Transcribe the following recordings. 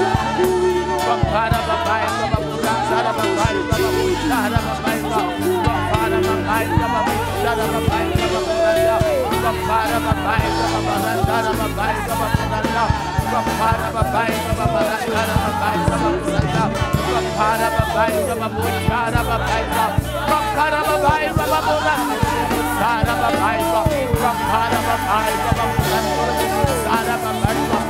Yes, Lord. We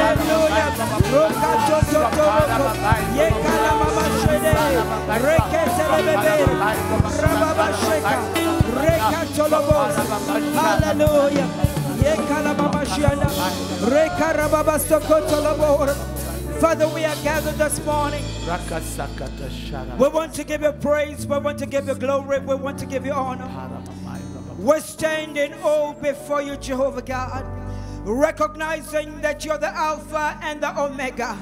it, Jehovah. Hallelujah. Soko tolobor. Father, we are gathered this morning. We want to give you praise. We want to give you glory. We want to give you honor. We're standing all before you, Jehovah God, recognizing that you're the Alpha and the Omega.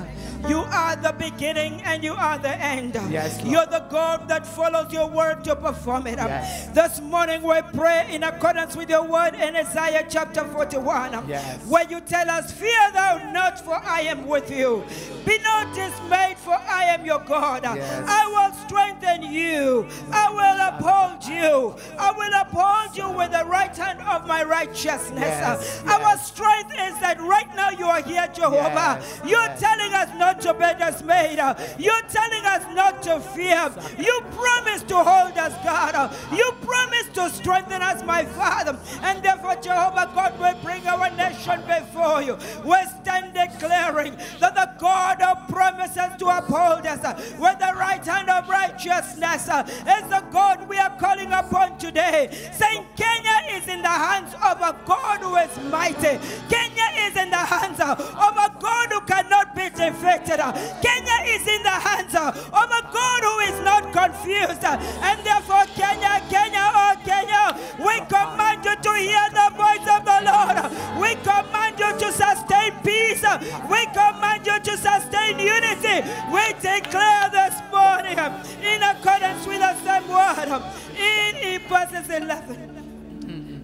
You are the beginning and you are the end. Yes, Lord. You're the God that follows your word to perform it. Yes. This morning we pray in accordance with your word in Isaiah chapter 41, Yes. where you tell us, Fear thou not, for I am with you. Be not dismayed, for I am your God. Yes. I will strengthen you. I will uphold you. I will uphold you with the right hand of my righteousness. Yes, Our yes. Is that right now you are here, Jehovah. Yes, You're yes. telling us not to be dismayed. You're telling us not to fear. You promise to hold us, God. You promise to strengthen us, my Father. And therefore, Jehovah God, we bring our nation before you. We stand declaring that the God of promises to uphold us with the right hand of righteousness is the God we are calling upon today. Saying Kenya is in the hands of a God who is mighty. Kenya is in the hands of a God who cannot be defeated. Kenya is in the hands of a God who is not confused. And therefore, Kenya, Kenya, oh Kenya, we command you to hear the voice of the Lord. We command you to sustain peace. We command you to sustain unity. We declare this morning in accordance with the same word in verses 11.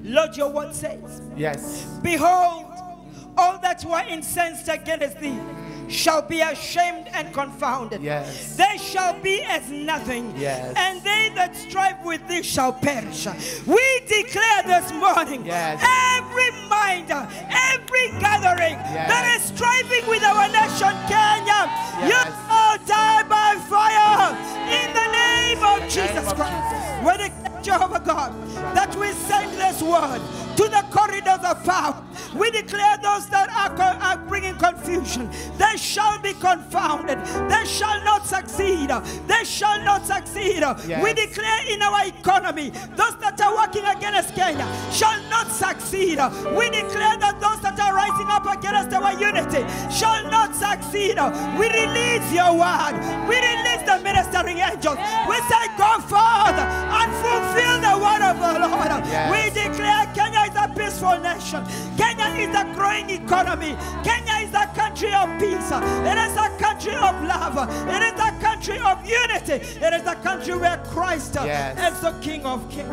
Lord, your word says, Yes. Behold, all that were incensed against thee shall be ashamed and confounded. Yes. They shall be as nothing. Yes. And they that strive with thee shall perish. We declare this morning Yes. every mind, every gathering Yes. that is striving with our nation, Kenya, you Yes. will die by fire in the name of Jesus Christ. Jehovah God, that we send this word to the corridors of power. We declare those that are, are bringing confusion, they shall be confounded. They shall not succeed. They shall not succeed. Yes. We declare in our economy, those that are working against Kenya shall not succeed. We declare that those that are rising up against our unity shall not succeed. We release your word. We release the ministering angels. We say, go forth and fulfill the word of the Lord. Yes. We declare Kenya a peaceful nation. Kenya is a growing economy. Kenya is a country of peace. It is a country of love. It is a country of unity. It is a country where Christ Yes. is the King of Kings.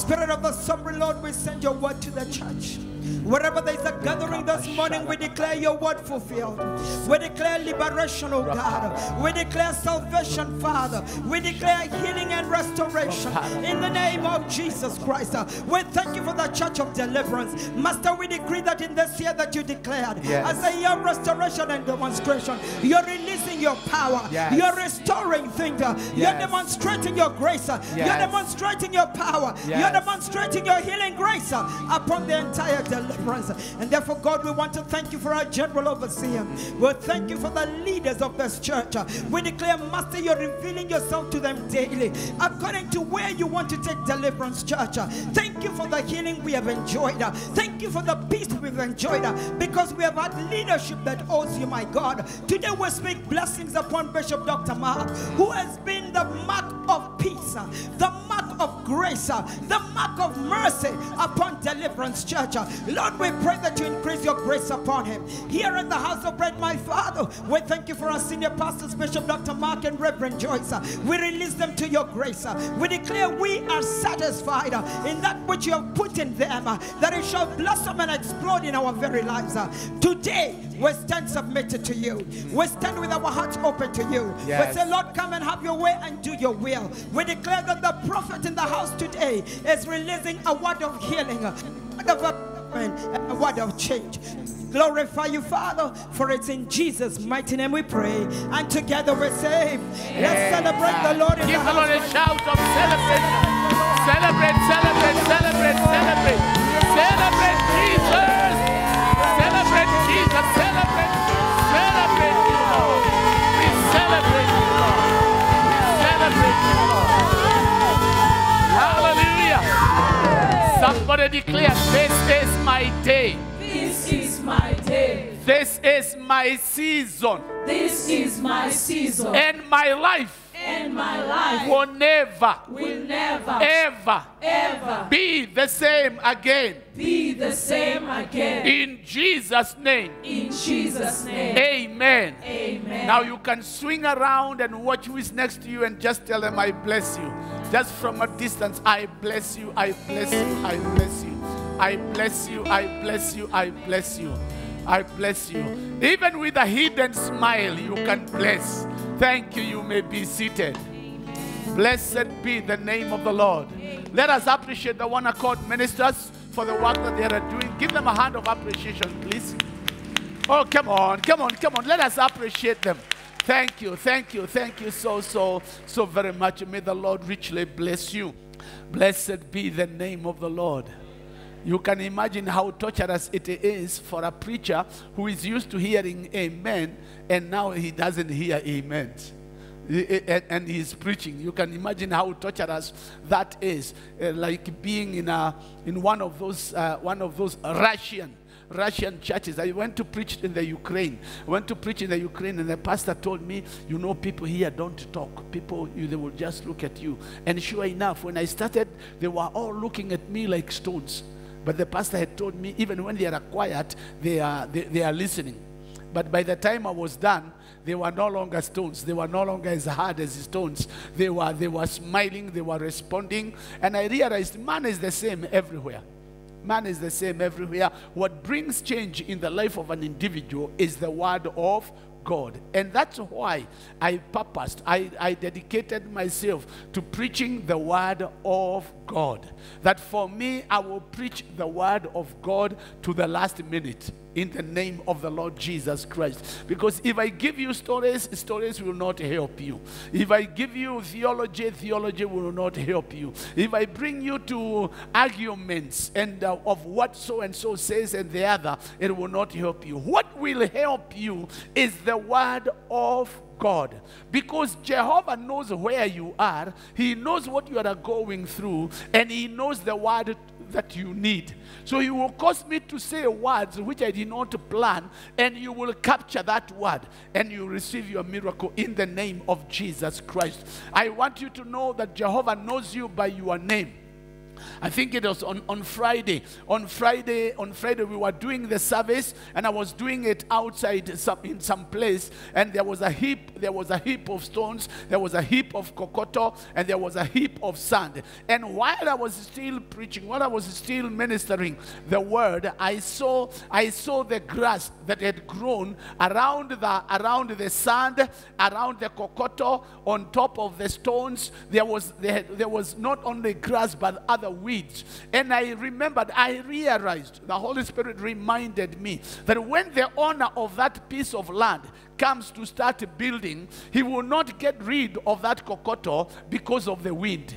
Spirit of the Sovereign Lord, we send your word to the church. Wherever there is a gathering this morning, we declare your word fulfilled. We declare liberation, oh God. We declare salvation, Father. We declare healing and restoration in the name of Jesus Christ. We thank you for the church of deliverance. Master, we decree that in this year that you declared, Yes. as a year of restoration and demonstration, you're releasing your power. Yes. You're restoring things. You're demonstrating your grace. You're demonstrating your power. You're demonstrating your healing grace upon the entire deliverance. And therefore, God, we want to thank you for our general overseer. We thank you for the leaders of this church. We declare, Master, you're revealing yourself to them daily according to where you want to take deliverance, church. Thank you for the healing we have enjoyed. Thank you for the peace we've enjoyed because we have had leadership that owes you, my God. Today, we speak blessings upon Bishop Dr. Mark, who has been the mark of peace, the mark of grace, the mark of mercy upon Deliverance Church. Lord, we pray that you increase your grace upon him. Here in the house of bread, my Father, we thank you for our senior pastors, Bishop Dr. Mark and Reverend Joyce. We release them to your grace. We declare we are satisfied uh, in that which you have put in them, uh, that it shall blossom and explode in our very lives. Uh, Today, we stand submitted to you. We stand with our hearts open to you. Yes. We say, Lord, come and have your way and do your will. We declare that the prophet in the house today is releasing a word of healing, a word of and a word of change. Glorify you, Father, for it's in Jesus' mighty name we pray. And together we're say, Let's celebrate the Lord in Give the the Lord a shout of celebration. Celebrate, celebrate, celebrate. Celebrate Somebody declare, this is my day. This is my day. This is my season. This is my season. And my life And my life will never, will never, ever ever be the same again. be the same again. In Jesus' name. In Jesus' name. Amen. Amen. Now you can swing around and watch who is next to you and just tell them, I bless you. Just from a distance, I bless you, I bless you, I bless you. I bless you, I bless you, I bless you. I bless you. Even with a hidden smile, you can bless. Thank you. You may be seated. Blessed be the name of the Lord. Let us appreciate the one accord ministers for the work that they are doing. Give them a hand of appreciation, please. Oh, come on, come on, come on. Let us appreciate them. Thank you, thank you, thank you so, so, so very much. May the Lord richly bless you. Blessed be the name of the Lord. You can imagine how torturous it is for a preacher who is used to hearing amen and now he doesn't hear amen. And he's preaching. You can imagine how torturous that is, uh, like being in a in one of those uh, one of those Russian Russian churches. I went to preach in the Ukraine. I went to preach in the Ukraine, and the pastor told me, "You know, people here don't talk. People, you, they will just look at you." And sure enough, when I started, they were all looking at me like stones. But the pastor had told me, even when they are quiet, they are they, they are listening. But by the time I was done, they were no longer stones. They were no longer as hard as stones. They were, they were smiling, they were responding. And I realized man is the same everywhere. Man is the same everywhere. What brings change in the life of an individual is the word of God. And that's why I purposed, I, I dedicated myself to preaching the word of God. That for me, I will preach the word of God to the last minute in the name of the Lord Jesus Christ. Because if I give you stories, stories will not help you. If I give you theology, theology will not help you. If I bring you to arguments and uh, of what so and so says and the other, it will not help you. What will help you is the word of God. Because Jehovah knows where you are, He knows what you are going through, and He knows the word that you need. So He will cause me to say words which I did not plan, and you will capture that word and you receive your miracle in the name of Jesus Christ. I want you to know that Jehovah knows you by your name. I think it was on, on Friday. On Friday, on Friday, we were doing the service, and I was doing it outside some, in some place, and there was a heap, there was a heap of stones, there was a heap of kokoto, and there was a heap of sand. And while I was still preaching, while I was still ministering the word, I saw I saw the grass that had grown around the around the sand, around the kokoto, on top of the stones. There was there, there was not only grass but other weeds. And I remembered, I realized, the Holy Spirit reminded me that when the owner of that piece of land comes to start building, he will not get rid of that kokoto because of the wind.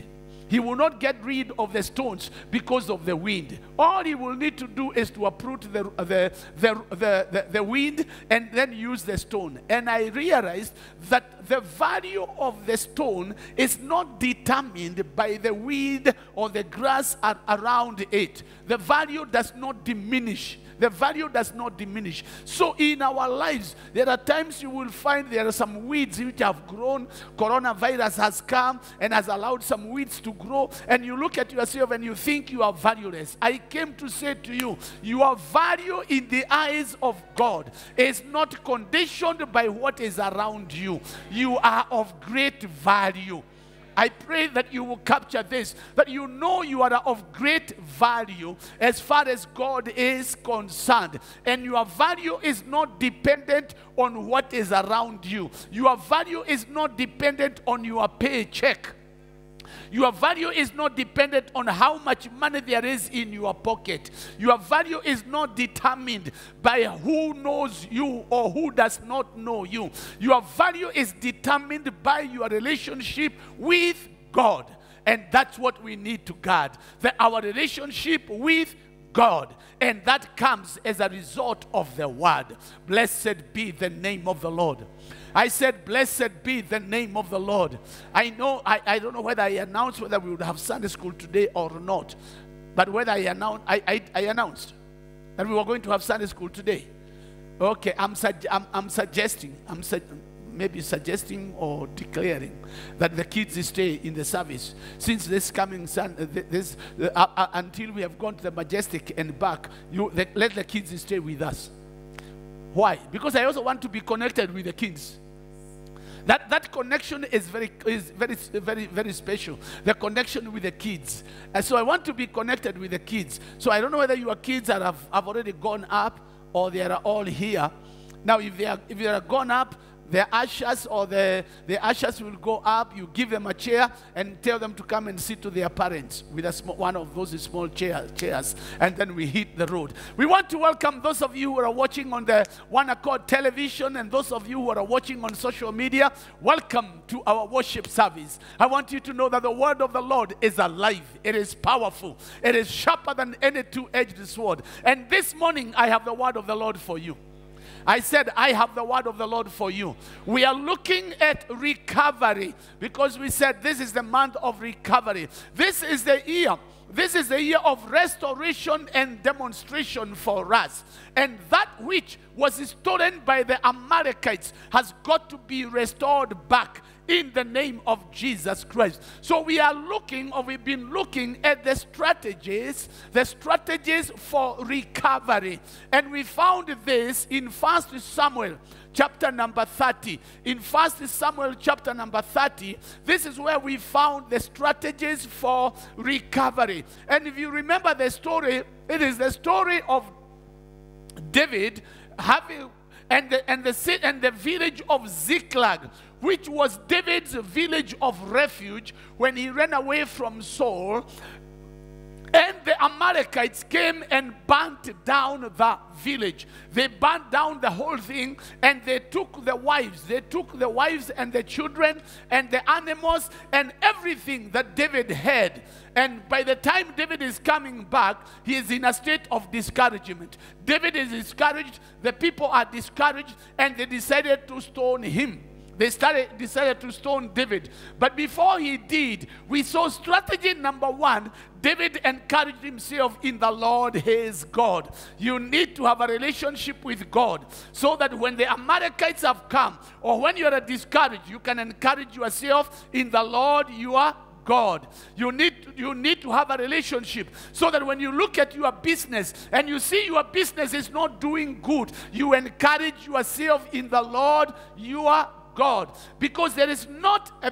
He will not get rid of the stones because of the wind. All he will need to do is to uproot the, the, the, the, the, wind and then use the stone. And I realized that the value of the stone is not determined by the weed or the grass around it. The value does not diminish the value does not diminish. So in our lives, there are times you will find there are some weeds which have grown. Coronavirus has come and has allowed some weeds to grow. And you look at yourself and you think you are valueless. I came to say to you, your value in the eyes of God is not conditioned by what is around you. You are of great value. I pray that you will capture this, that you know you are of great value as far as God is concerned. And your value is not dependent on what is around you, your value is not dependent on your paycheck. Your value is not dependent on how much money there is in your pocket. Your value is not determined by who knows you or who does not know you. Your value is determined by your relationship with God. And that's what we need to guard. That our relationship with God. And that comes as a result of the word. Blessed be the name of the Lord. I said, Blessed be the name of the Lord. I know, I, I don't know whether I announced whether we would have Sunday school today or not. But whether I announced, I, I, I announced that we were going to have Sunday school today. Okay, I'm, sug- I'm, I'm suggesting, I'm su- maybe suggesting or declaring that the kids stay in the service since this coming Sun, uh, this uh, uh, uh, until we have gone to the majestic and back. You the, let the kids stay with us. Why? Because I also want to be connected with the kids. That, that connection is very, is very, very, very special. The connection with the kids. And so I want to be connected with the kids. So I don't know whether your kids are, have, have already gone up or they are all here. Now, if they are, if they are gone up, the ushers or the, the ushers will go up, you give them a chair and tell them to come and sit to their parents with a small, one of those small chair, chairs, and then we hit the road. We want to welcome those of you who are watching on the One Accord television and those of you who are watching on social media. Welcome to our worship service. I want you to know that the word of the Lord is alive, it is powerful, it is sharper than any two edged sword. And this morning, I have the word of the Lord for you. I said, I have the word of the Lord for you. We are looking at recovery because we said this is the month of recovery. This is the year. This is the year of restoration and demonstration for us. And that which was stolen by the Amalekites has got to be restored back in the name of Jesus Christ. So we are looking, or we've been looking at the strategies, the strategies for recovery. And we found this in First Samuel chapter number 30. In First Samuel chapter number 30, this is where we found the strategies for recovery. And if you remember the story, it is the story of David having and the, and the, and the village of Ziklag, which was David's village of refuge when he ran away from Saul. And the Amalekites came and burnt down the village. They burnt down the whole thing and they took the wives. They took the wives and the children and the animals and everything that David had. And by the time David is coming back, he is in a state of discouragement. David is discouraged, the people are discouraged, and they decided to stone him. They started, decided to stone David. But before he did, we saw strategy number one. David encouraged himself in the Lord his God. You need to have a relationship with God so that when the Amalekites have come or when you are discouraged, you can encourage yourself in the Lord you are God. You need, you need to have a relationship so that when you look at your business and you see your business is not doing good, you encourage yourself in the Lord you are God. Because there is not a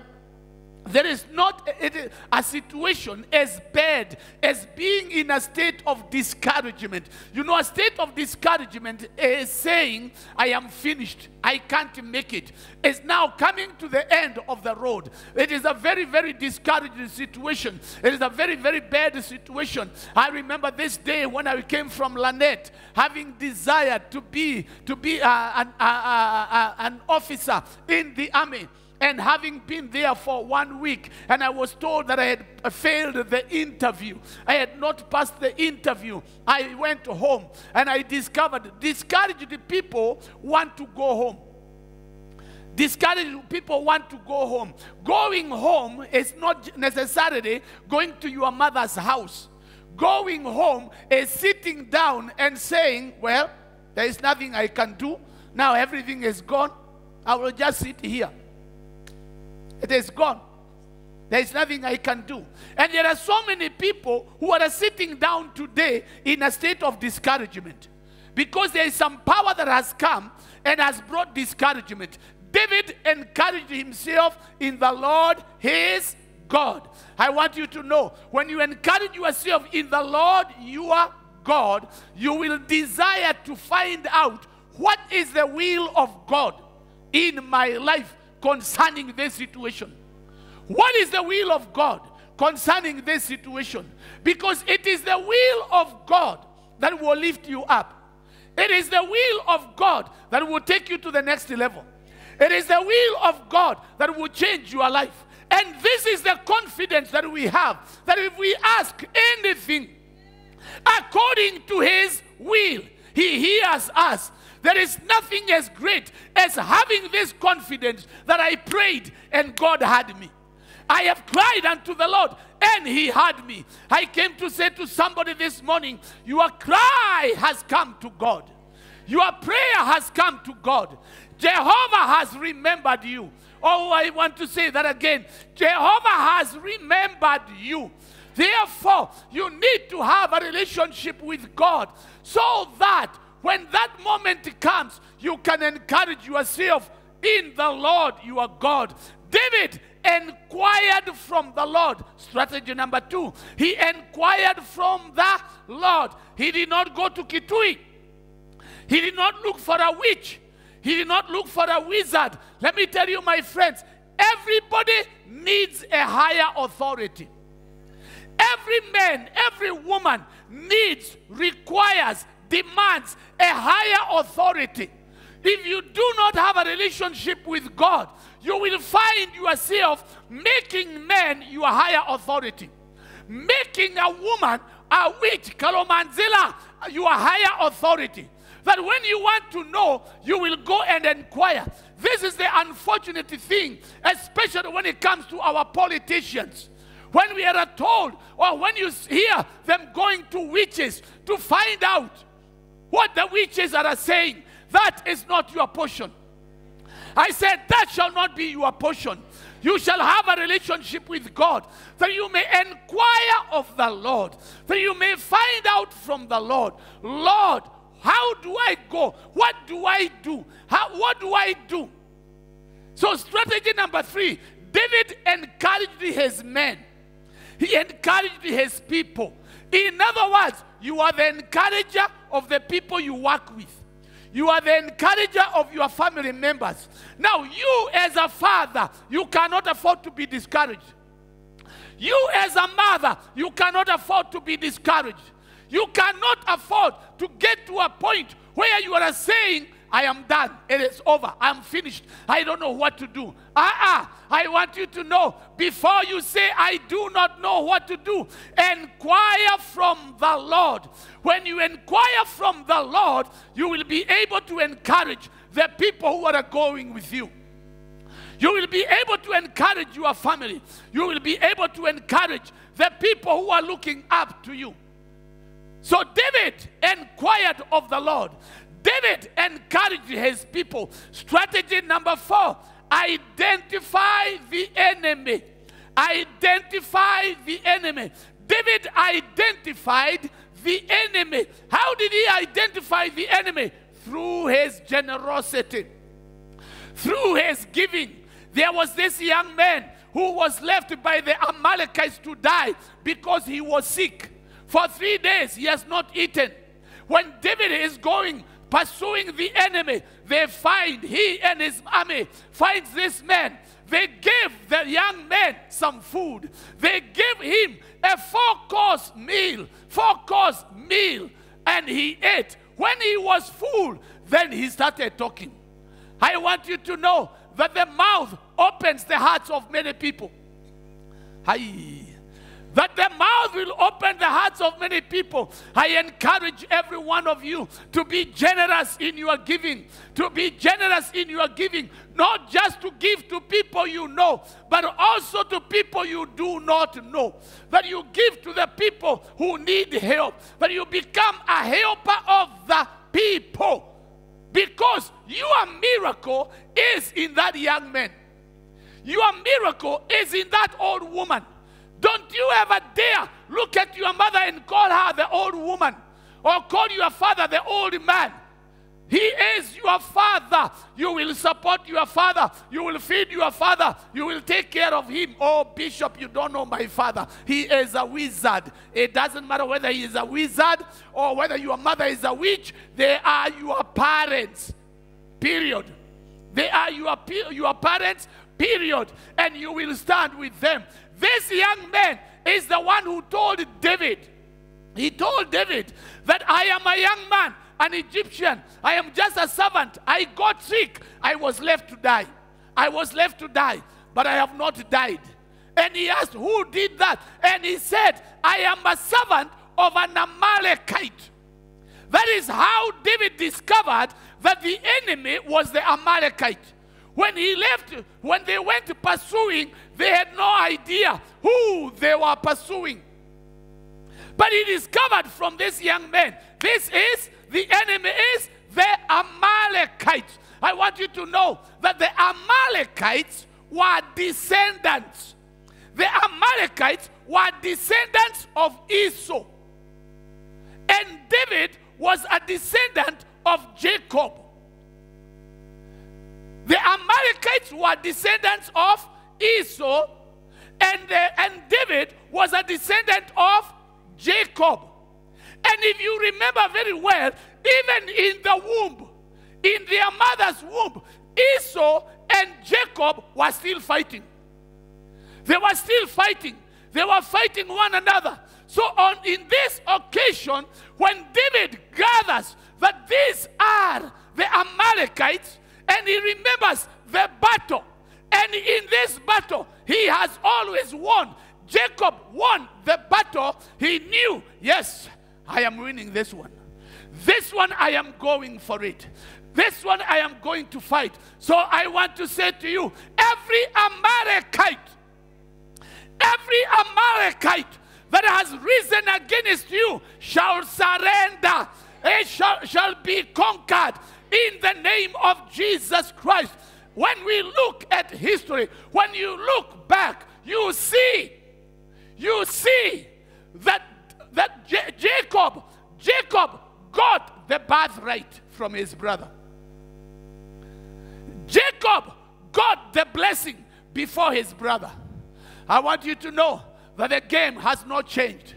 there is not a, a, situation as bad as being in a state of discouragement. You know, a state of discouragement is saying, I am finished. I can't make it. It's now coming to the end of the road. It is a very, very discouraging situation. It is a very, very bad situation. I remember this day when I came from Lanet, having desired to be, to be uh, uh, uh, an officer in the army and having been there for one week, and I was told that I had failed the interview, I had not passed the interview, I went home and I discovered discouraged people want to go home. Discouraged people want to go home. Going home is not necessarily going to your mother's house. Going home is sitting down and saying, Well, there is nothing I can do. Now everything is gone. I will just sit here. It is gone. There is nothing I can do. And there are so many people who are sitting down today in a state of discouragement because there is some power that has come and has brought discouragement. David encouraged himself in the Lord, his God. I want you to know when you encourage yourself in the Lord, your God, you will desire to find out what is the will of God in my life concerning this situation. What is the will of God concerning this situation? Because it is the will of God that will lift you up. It is the will of God that will take you to the next level. It is the will of God that will change your life. And this is the confidence that we have that if we ask anything according to His will, He hears us. There is nothing as great as having this confidence that I prayed and God had me. I have cried unto the Lord and he heard me. I came to say to somebody this morning, your cry has come to God. Your prayer has come to God. Jehovah has remembered you. Oh, I want to say that again. Jehovah has remembered you. Therefore, you need to have a relationship with God so that when that moment comes, you can encourage yourself in the Lord your God. David inquired from the Lord. Strategy number two, he inquired from the Lord. He did not go to Kitui. He did not look for a witch. He did not look for a wizard. Let me tell you, my friends, everybody needs a higher authority. Every man, every woman needs, requires demands a higher authority. If you do not have a relationship with God, you will find yourself making men your higher authority, making a woman, a witch, Kalomanzila, your higher authority, that when you want to know, you will go and inquire. This is the unfortunate thing, especially when it comes to our politicians. When we are told, or when you hear them going to witches to find out what the witches are saying, that is not your portion. I said, That shall not be your portion. You shall have a relationship with God, that you may inquire of the Lord, that you may find out from the Lord, Lord, how do I go? What do I do? How, what do I do? So, strategy number three David encouraged his men, he encouraged his people. In other words, you are the encourager of the people you work with. You are the encourager of your family members. Now, you as a father, you cannot afford to be discouraged. You as a mother, you cannot afford to be discouraged. You cannot afford to get to a point where you are saying, I am done. It is over. I'm finished. I don't know what to do. Ah, uh-uh. I want you to know before you say, I do not know what to do, inquire from the Lord. When you inquire from the Lord, you will be able to encourage the people who are going with you. You will be able to encourage your family. You will be able to encourage the people who are looking up to you. So David inquired of the Lord. David encouraged his people. Strategy number four identify the enemy. Identify the enemy. David identified the enemy. How did he identify the enemy? Through his generosity, through his giving. There was this young man who was left by the Amalekites to die because he was sick. For three days he has not eaten. When David is going pursuing the enemy, they find he and his army finds this man. They give the young man some food. They give him a four-course meal, four-course meal, and he ate. When he was full, then he started talking. I want you to know that the mouth opens the hearts of many people. Hi that the mouth will open the hearts of many people. I encourage every one of you to be generous in your giving, to be generous in your giving, not just to give to people you know, but also to people you do not know. That you give to the people who need help, that you become a helper of the people. Because your miracle is in that young man. Your miracle is in that old woman. Don't you ever dare look at your mother and call her the old woman or call your father the old man. He is your father. You will support your father. You will feed your father. You will take care of him. Oh, Bishop, you don't know my father. He is a wizard. It doesn't matter whether he is a wizard or whether your mother is a witch. They are your parents. Period. They are your, your parents. Period. And you will stand with them. This young man is the one who told David, he told David that I am a young man, an Egyptian. I am just a servant. I got sick. I was left to die. I was left to die, but I have not died. And he asked, Who did that? And he said, I am a servant of an Amalekite. That is how David discovered that the enemy was the Amalekite. When he left, when they went pursuing, they had no idea who they were pursuing. But he discovered from this young man, this is the enemy is the Amalekites. I want you to know that the Amalekites were descendants. The Amalekites were descendants of Esau. And David was a descendant of Jacob. The Amalekites were descendants of Esau, and, and David was a descendant of Jacob. And if you remember very well, even in the womb, in their mother's womb, Esau and Jacob were still fighting. They were still fighting. They were fighting one another. So on in this occasion, when David gathers that these are the Amalekites, and he remembers the battle. And in this battle, he has always won. Jacob won the battle. He knew, yes, I am winning this one. This one I am going for it. This one I am going to fight. So I want to say to you every Amalekite, every Amalekite that has risen against you shall surrender, it shall, shall be conquered in the name of Jesus Christ. When we look at history, when you look back, you see, you see that, that Ja- Jacob, Jacob got the birthright from his brother. Jacob got the blessing before his brother. I want you to know that the game has not changed.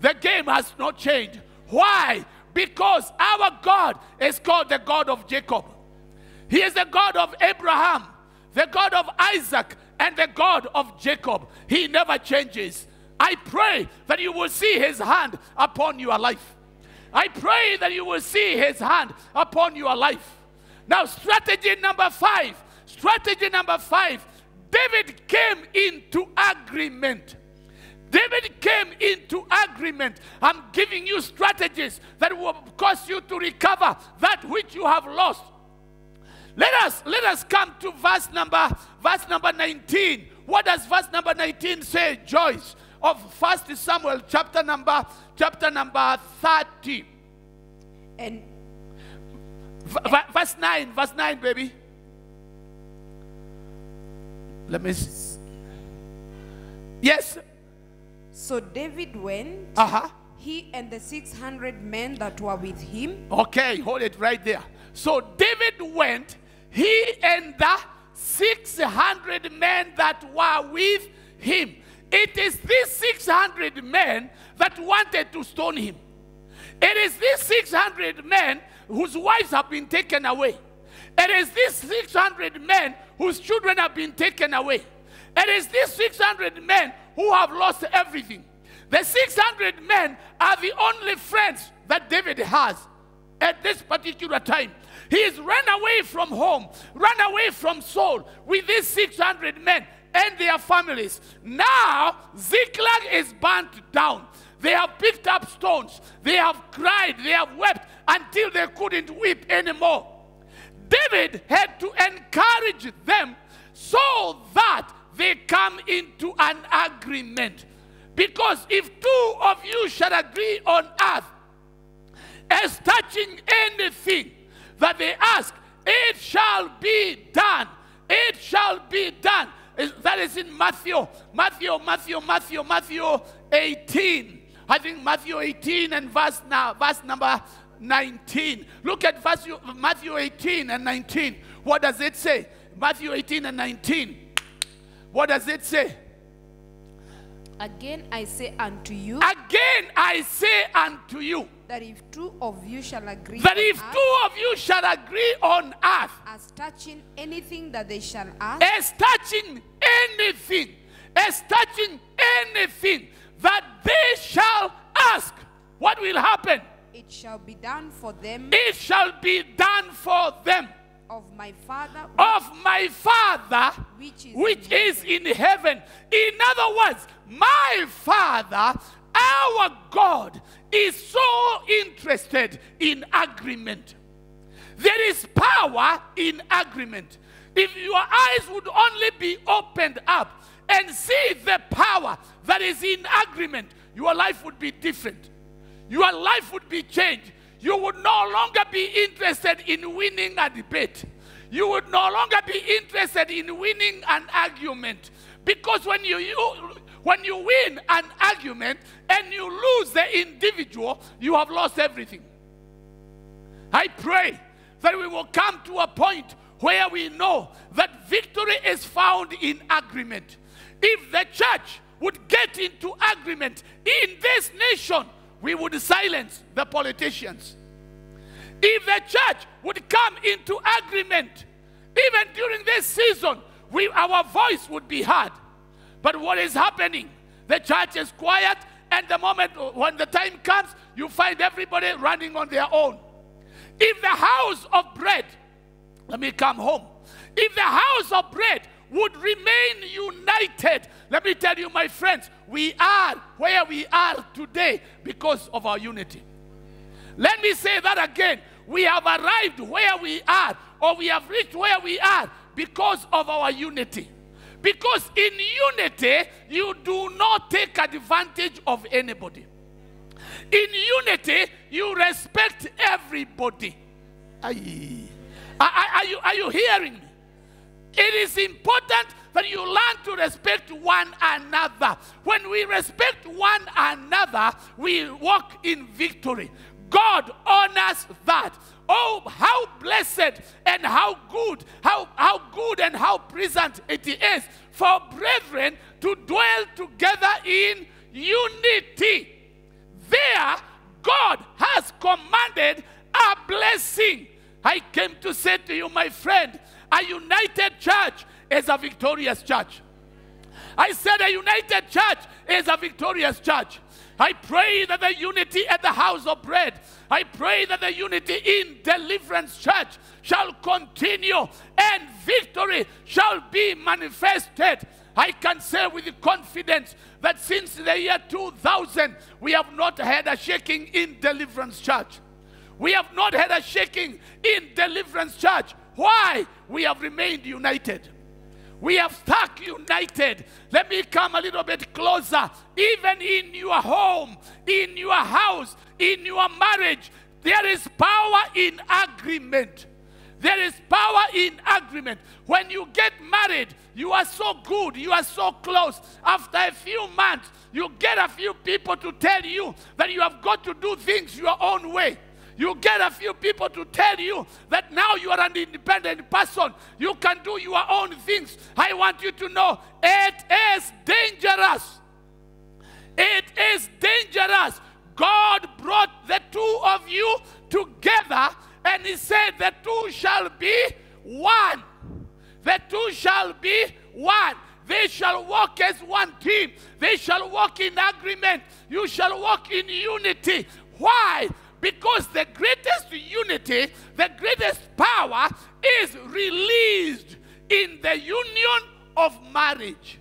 The game has not changed. Why? Because our God is called the God of Jacob. He is the God of Abraham, the God of Isaac, and the God of Jacob. He never changes. I pray that you will see his hand upon your life. I pray that you will see his hand upon your life. Now, strategy number five. Strategy number five. David came into agreement. David came into agreement. I'm giving you strategies that will cause you to recover that which you have lost. Let us let us come to verse number verse number 19. What does verse number 19 say, Joyce? Of First Samuel chapter number chapter number 30. And V- verse 9, verse 9, baby. Let me. s- Yes. So David went, Uh huh. he and the 600 men that were with him, Okay, hold it right there. So David went, he and the 600 men that were with him. It is these 600 men that wanted to stone him. It is these 600 men whose wives have been taken away. It is these 600 men whose children have been taken away. It is these 600 men who have lost everything. The 600 men are the only friends that David has at this particular time. He has run away from home, run away from Saul with these 600 men and their families. Now, Ziklag is burnt down. They have picked up stones. They have cried. They have wept until they couldn't weep anymore. David had to encourage them so that they come into an agreement. Because if two of you shall agree on earth as touching anything that they ask, it shall be done. It shall be done. That is in Matthew, Matthew, Matthew, Matthew, Matthew 18. I think Matthew 18 and verse now, verse number 19. Look at verse, Matthew 18 and 19. What does it say? Matthew 18 and 19. What does it say? again I say unto you, Again I say unto you that if two of you shall agree that if earth two of you shall agree on earth as touching anything that they shall ask, as touching anything, as touching anything that they shall ask, what will happen? it shall be done for them It shall be done for them of my Father of my Father which is which in is in heaven. In other words, my Father, our God, is so interested in agreement. There is power in agreement. If your eyes would only be opened up and see the power that is in agreement, your life would be different. Your life would be changed. You would no longer be interested in winning a debate. You would no longer be interested in winning an argument. Because when you, you when you win an argument and you lose the individual, you have lost everything. I pray that we will come to a point where we know that victory is found in agreement. If the church would get into agreement in this nation, we would silence the politicians. If the church would come into agreement, even during this season, we, our voice would be heard. But what is happening? The church is quiet, and the moment when the time comes, you find everybody running on their own. If the house of bread, let me come home. If the house of bread would remain united, let me tell you, my friends, we are where we are today because of our unity. Let me say that again. We have arrived where we are, or we have reached where we are because of our unity. Because in unity, you do not take advantage of anybody. In unity, you respect everybody. Aye. Are, are- you, are you hearing me? It is important that you learn to respect one another. When we respect one another, we walk in victory. God honors that. Oh, how blessed and how good, how, how good and how pleasant it is for brethren to dwell together in unity. There, God has commanded a blessing. I came to say to you, my friend, a united church is a victorious church. I said a united church is a victorious church. I pray that the unity at the house of bread, I pray that the unity in deliverance church shall continue and victory shall be manifested. I can say with confidence that since the year 2000, we have not had a shaking in deliverance church. We have not had a shaking in deliverance church. Why? We have remained united. We have stuck united. Let me come a little bit closer. Even in your home, in your house, in your marriage, there is power in agreement. There is power in agreement. When you get married, you are so good, you are so close. After a few months, you get a few people to tell you that you have got to do things your own way. You get a few people to tell you that now you are an independent person. You can do your own things. I want you to know it is dangerous. It is dangerous. God brought the two of you together and He said, The two shall be one. The two shall be one. They shall walk as one team. They shall walk in agreement. You shall walk in unity. Why? Because the greatest unity, the greatest power is released in the union of marriage.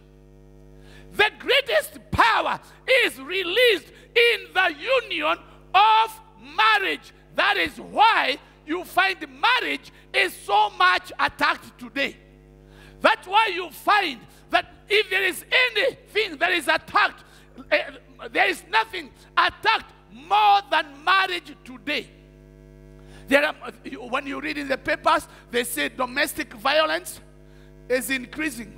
The greatest power is released in the union of marriage. That is why you find marriage is so much attacked today. That's why you find that if there is anything that is attacked, eh, there is nothing attacked more than marriage today. There are, when you read in the papers, they say domestic violence is increasing.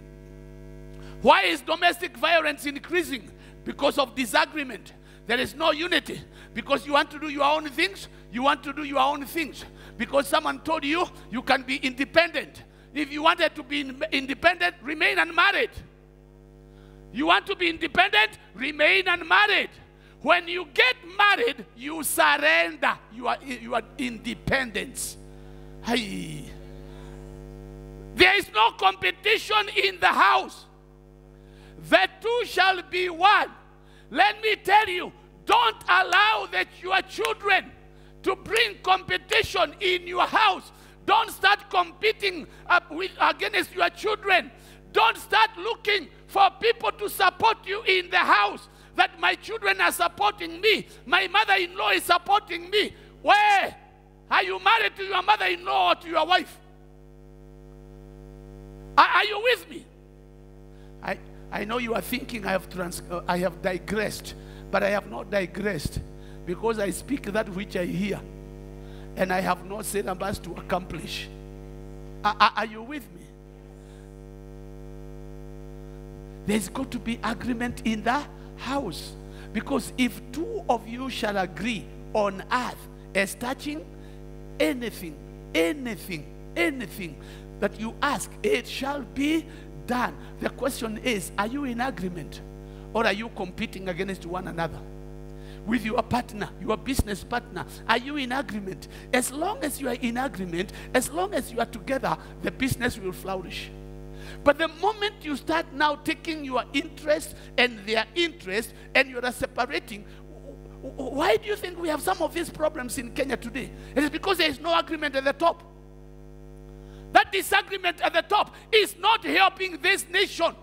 Why is domestic violence increasing? Because of disagreement. There is no unity. Because you want to do your own things, you want to do your own things. Because someone told you you can be independent. If you wanted to be independent, remain unmarried. You want to be independent, remain unmarried. When you get married, you surrender your, your independence. Hey. There is no competition in the house. The two shall be one. Let me tell you, don't allow that your children to bring competition in your house. Don't start competing with, against your children. Don't start looking for people to support you in the house. That my children are supporting me. My mother in law is supporting me. Where? Are you married to your mother in law or to your wife? Are, are you with me? I, I know you are thinking I have, trans, uh, I have digressed, but I have not digressed because I speak that which I hear and I have no syllabus to accomplish. Are, are- you with me? There's got to be agreement in the house. Because if two of you shall agree on earth as touching anything, anything, anything that you ask, it shall be done. The question is are you in agreement or are you competing against one another? With your partner, your business partner, are you in agreement? As long as you are in agreement, as long as you are together, the business will flourish. But the moment you start now taking your interest and their interest and you are separating, why do you think we have some of these problems in Kenya today? It is because there is no agreement at the top. That disagreement at the top is not helping this nation.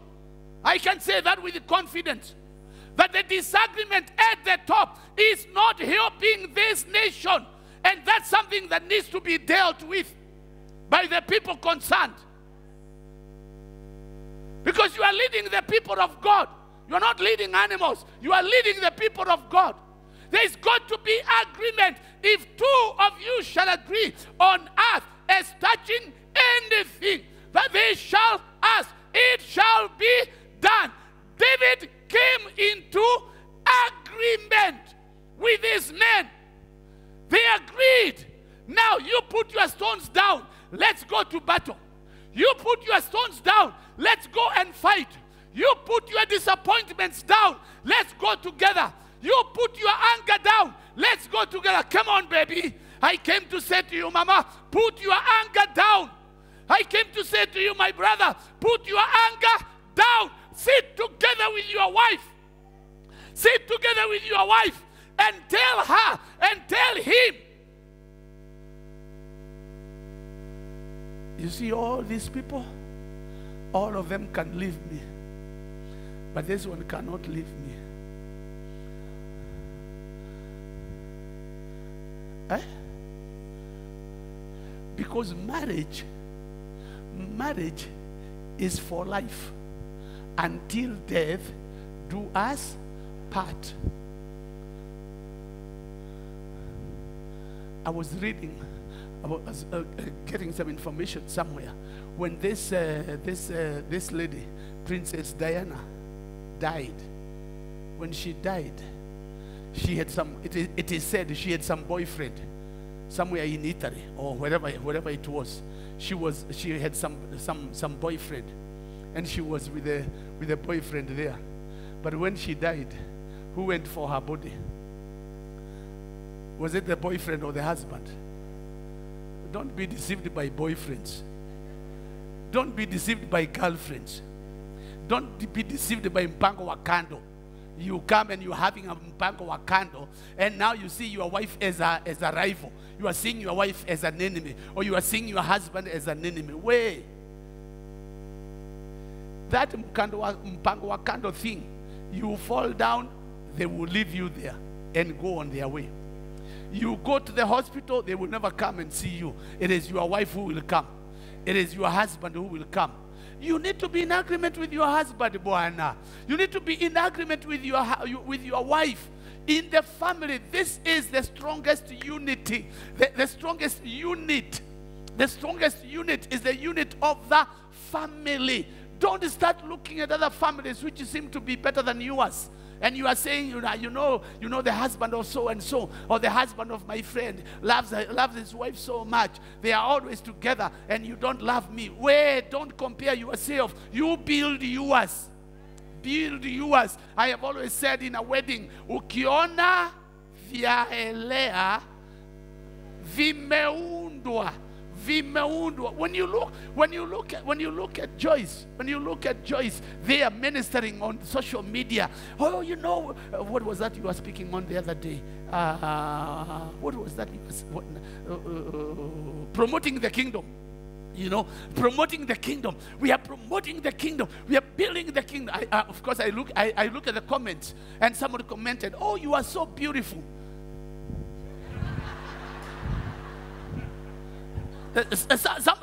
I can say that with confidence. that the disagreement at the top is not helping this nation. And that's something that needs to be dealt with by the people concerned. Because you are leading the people of God. You are not leading animals. You are leading the people of God. There's got to be agreement. If two of you shall agree on earth as touching anything that they shall ask, it shall be done. David came into agreement with his men. They agreed. Now you put your stones down. Let's go to battle. You put your stones down. Let's go and fight. You put your disappointments down. Let's go together. You put your anger down. Let's go together. Come on, baby. I came to say to you, Mama, put your anger down. I came to say to you, my brother, put your anger down. Sit together with your wife. Sit together with your wife and tell her and tell him. You see, all these people, all of them can leave me, but this one cannot leave me. Eh? Because marriage, marriage is for life. Until death do us part. I was reading about uh, uh, getting some information somewhere when this uh, this uh, this lady, Princess Diana, died. When she died, she had some. It is, it is said she had some boyfriend somewhere in Italy or wherever wherever it was. She was she had some some some boyfriend, and she was with a with a boyfriend there. But when she died, who went for her body? Was it the boyfriend or the husband? Don't be deceived by boyfriends. Don't be deceived by girlfriends. Don't be deceived by mpango wa kando. You come and you're having a mpango wa kando, and now you see your wife as a, as a rival. You are seeing your wife as an enemy, or you are seeing your husband as an enemy. Way. That mpango wa kando thing, you fall down, they will leave you there and go on their way. You go to the hospital, they will never come and see you. It is your wife who will come. It is your husband who will come. You need to be in agreement with your husband, Bwana. You need to be in agreement with your, with your wife. In the family, this is the strongest unity, the, the strongest unit. The strongest unit is the unit of the family. Don't start looking at other families which seem to be better than yours. And you are saying, you know, you know, you know the husband of so and so, or the husband of my friend loves, loves his wife so much. They are always together, and you don't love me. Wait, don't compare yourself. You build yours. Build yours. I have always said in a wedding, ukiona vyaelea vimeundwa vimeundwa when you look when you look at when you look at joyce when you look at joyce they are ministering on social media oh you know uh, what was that you were speaking on the other day uh, what was that what, uh, uh, promoting the kingdom you know, promoting the kingdom. We are promoting the kingdom. We are building the kingdom. I, uh, of course, I look, I, I look at the comments, and somebody commented, "Oh, you are so beautiful."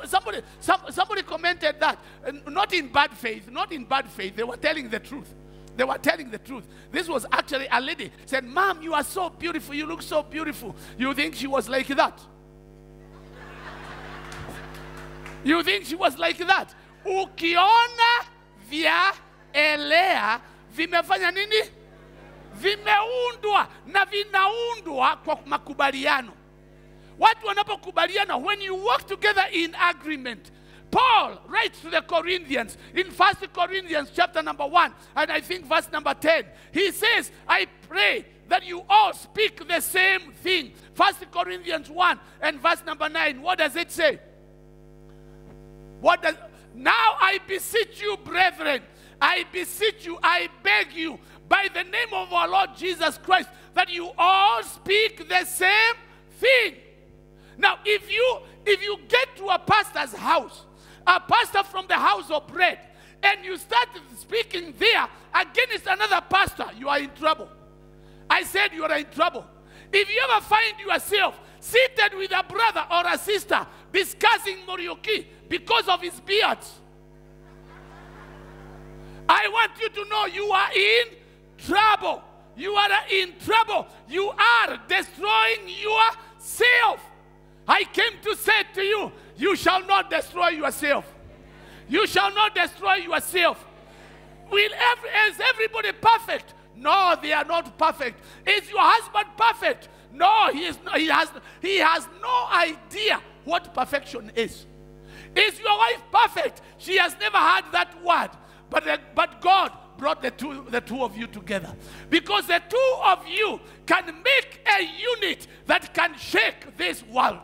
Somebody, somebody commented that, uh, not in bad faith, not in bad faith. They were telling the truth. They were telling the truth. This was actually a lady said, "Mom, you are so beautiful. You look so beautiful." You think she was like that? You think she was like that? Ukiona vya elea vimefanya nini? Vimeundwa na vinaundwa kwa makubaliano. Watu wanapokubaliana, when you work together in agreement. Paul writes to the Corinthians in First Corinthians chapter number 1 and I think verse number 10. He says, I pray that you all speak the same thing. First Corinthians 1 and verse number 9. What does it say? What does now I beseech you, brethren, I beseech you, I beg you, by the name of our Lord Jesus Christ, that you all speak the same thing. Now, if you if you get to a pastor's house, a pastor from the house of bread, and you start speaking there against another pastor, you are in trouble. I said you are in trouble. If you ever find yourself seated with a brother or a sister discussing Muriuki because of his beard, I want you to know you are in trouble. You are in trouble. You are destroying yourself. I came to say to you, you shall not destroy yourself. You shall not destroy yourself. Will every, is everybody perfect? No, they are not perfect. Is your husband perfect? No, he is. He has. He has no idea what perfection is. Is your wife perfect? She has never heard that word. But, the- but God brought the two, the two of you together. Because the two of you can make a unit that can shake this world.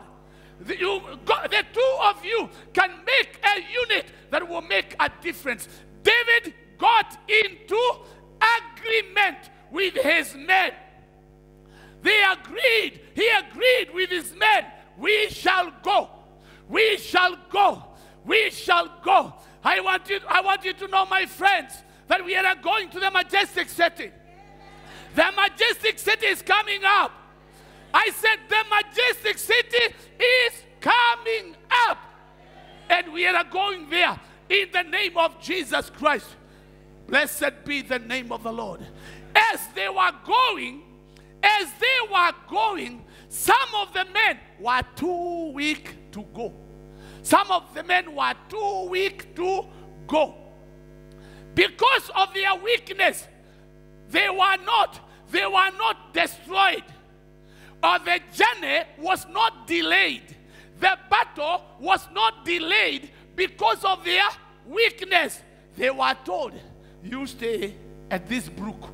The, you, go- the two of you can make a unit that will make a difference. David got into agreement with his men. They agreed. He agreed with his men. We shall go. We shall go. We shall go. I want you, I want you to know, my friends, that we are going to the majestic city. The majestic city is coming up. I said the majestic city is coming up. And we are going there in the name of Jesus Christ. Blessed be the name of the Lord. As they were going, as they were going, some of the men were too weak to go. Some of the men were too weak to go. Because of their weakness, they were not, they were not destroyed. Or the journey was not delayed. The battle was not delayed because of their weakness. They were told, you stay at this brook.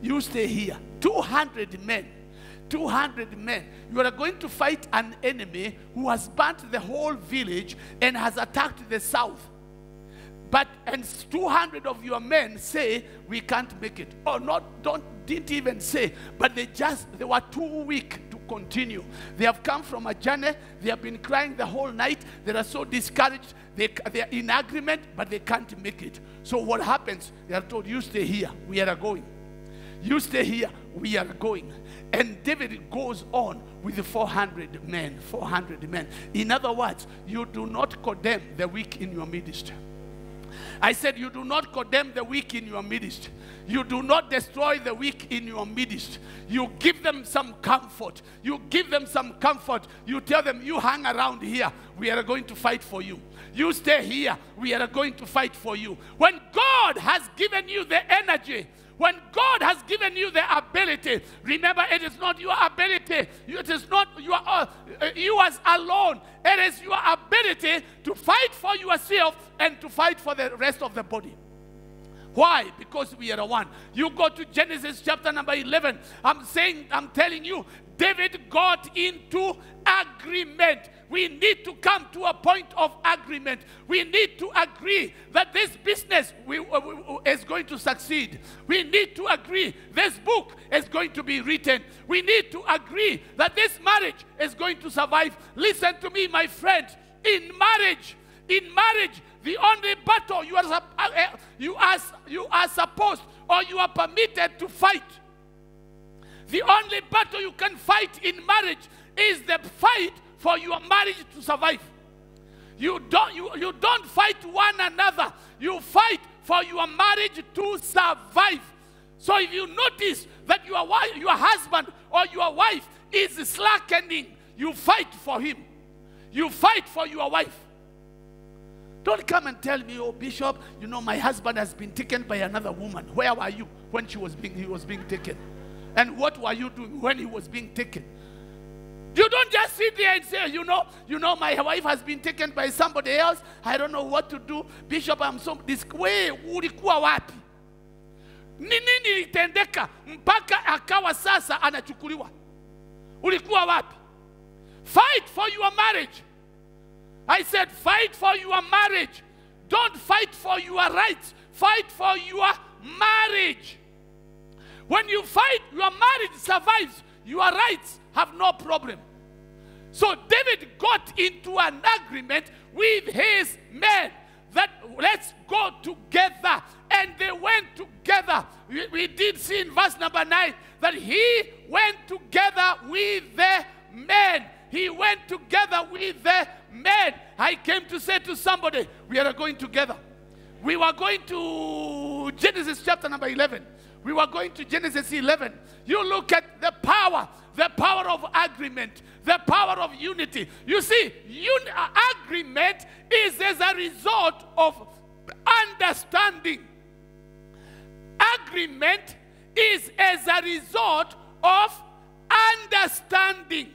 You stay here. 200 men. 200 men. You are going to fight an enemy who has burnt the whole village and has attacked the south. But and 200 of your men say we can't make it. Or not don't didn't even say, but they just they were too weak to continue. They have come from a journey, they have been crying the whole night, they are so discouraged, they, they are in agreement, but they can't make it. So what happens? They are told, You stay here, we are going. You stay here, we are going. And David goes on with 400 men. 400 men. In other words, you do not condemn the weak in your midst. I said, You do not condemn the weak in your midst. You do not destroy the weak in your midst. You give them some comfort. You give them some comfort. You tell them, You hang around here. We are going to fight for you. You stay here. We are going to fight for you. When God has given you the energy, when God has given you the ability, remember it is not your ability, it is not your, uh, uh, yours alone. It is your ability to fight for yourself and to fight for the rest of the body. Why? Because we are one. You go to Genesis chapter number 11. I'm saying, I'm telling you, David got into agreement. We need to come to a point of agreement. We need to agree that this business we, uh, we- is going to succeed. We need to agree this book is going to be written. We need to agree that this marriage is going to survive. Listen to me, my friend. In marriage, in marriage, the only battle you are, uh, uh, you are, you are supposed or you are permitted to fight the only battle you can fight in marriage is the fight for your marriage to survive. You don't, you, you don't fight one another, you fight for your marriage to survive. So if you notice that your, wife, your husband or your wife is slackening, you fight for him. You fight for your wife. Don't come and tell me, oh Bishop, you know my husband has been taken by another woman. Where were you when she was being he was being taken? And what were you doing when he was being taken? You don't just sit there and say, you know, you know, my wife has been taken by somebody else. I don't know what to do. Bishop, I'm so this way ulikuwa wapi? Ni nini ilitendeka mpaka akawa sasa anachukuliwa? Ulikuwa wapi? Fight for your marriage. I said, fight for your marriage. Don't fight for your rights. Fight for your marriage. When you fight, your marriage survives. Your rights have no problem. So David got into an agreement with his men. that let's go together. And they went together. We, we did see in verse number 9 that he went together with the men. He went together with the men. I came to say to somebody, we are going together. We were going to Genesis chapter number 11. We were going to Genesis 11. You look at the power, the power of agreement, the power of unity. You see, un- uh, agreement is as a result of understanding. Agreement is as a result of understanding.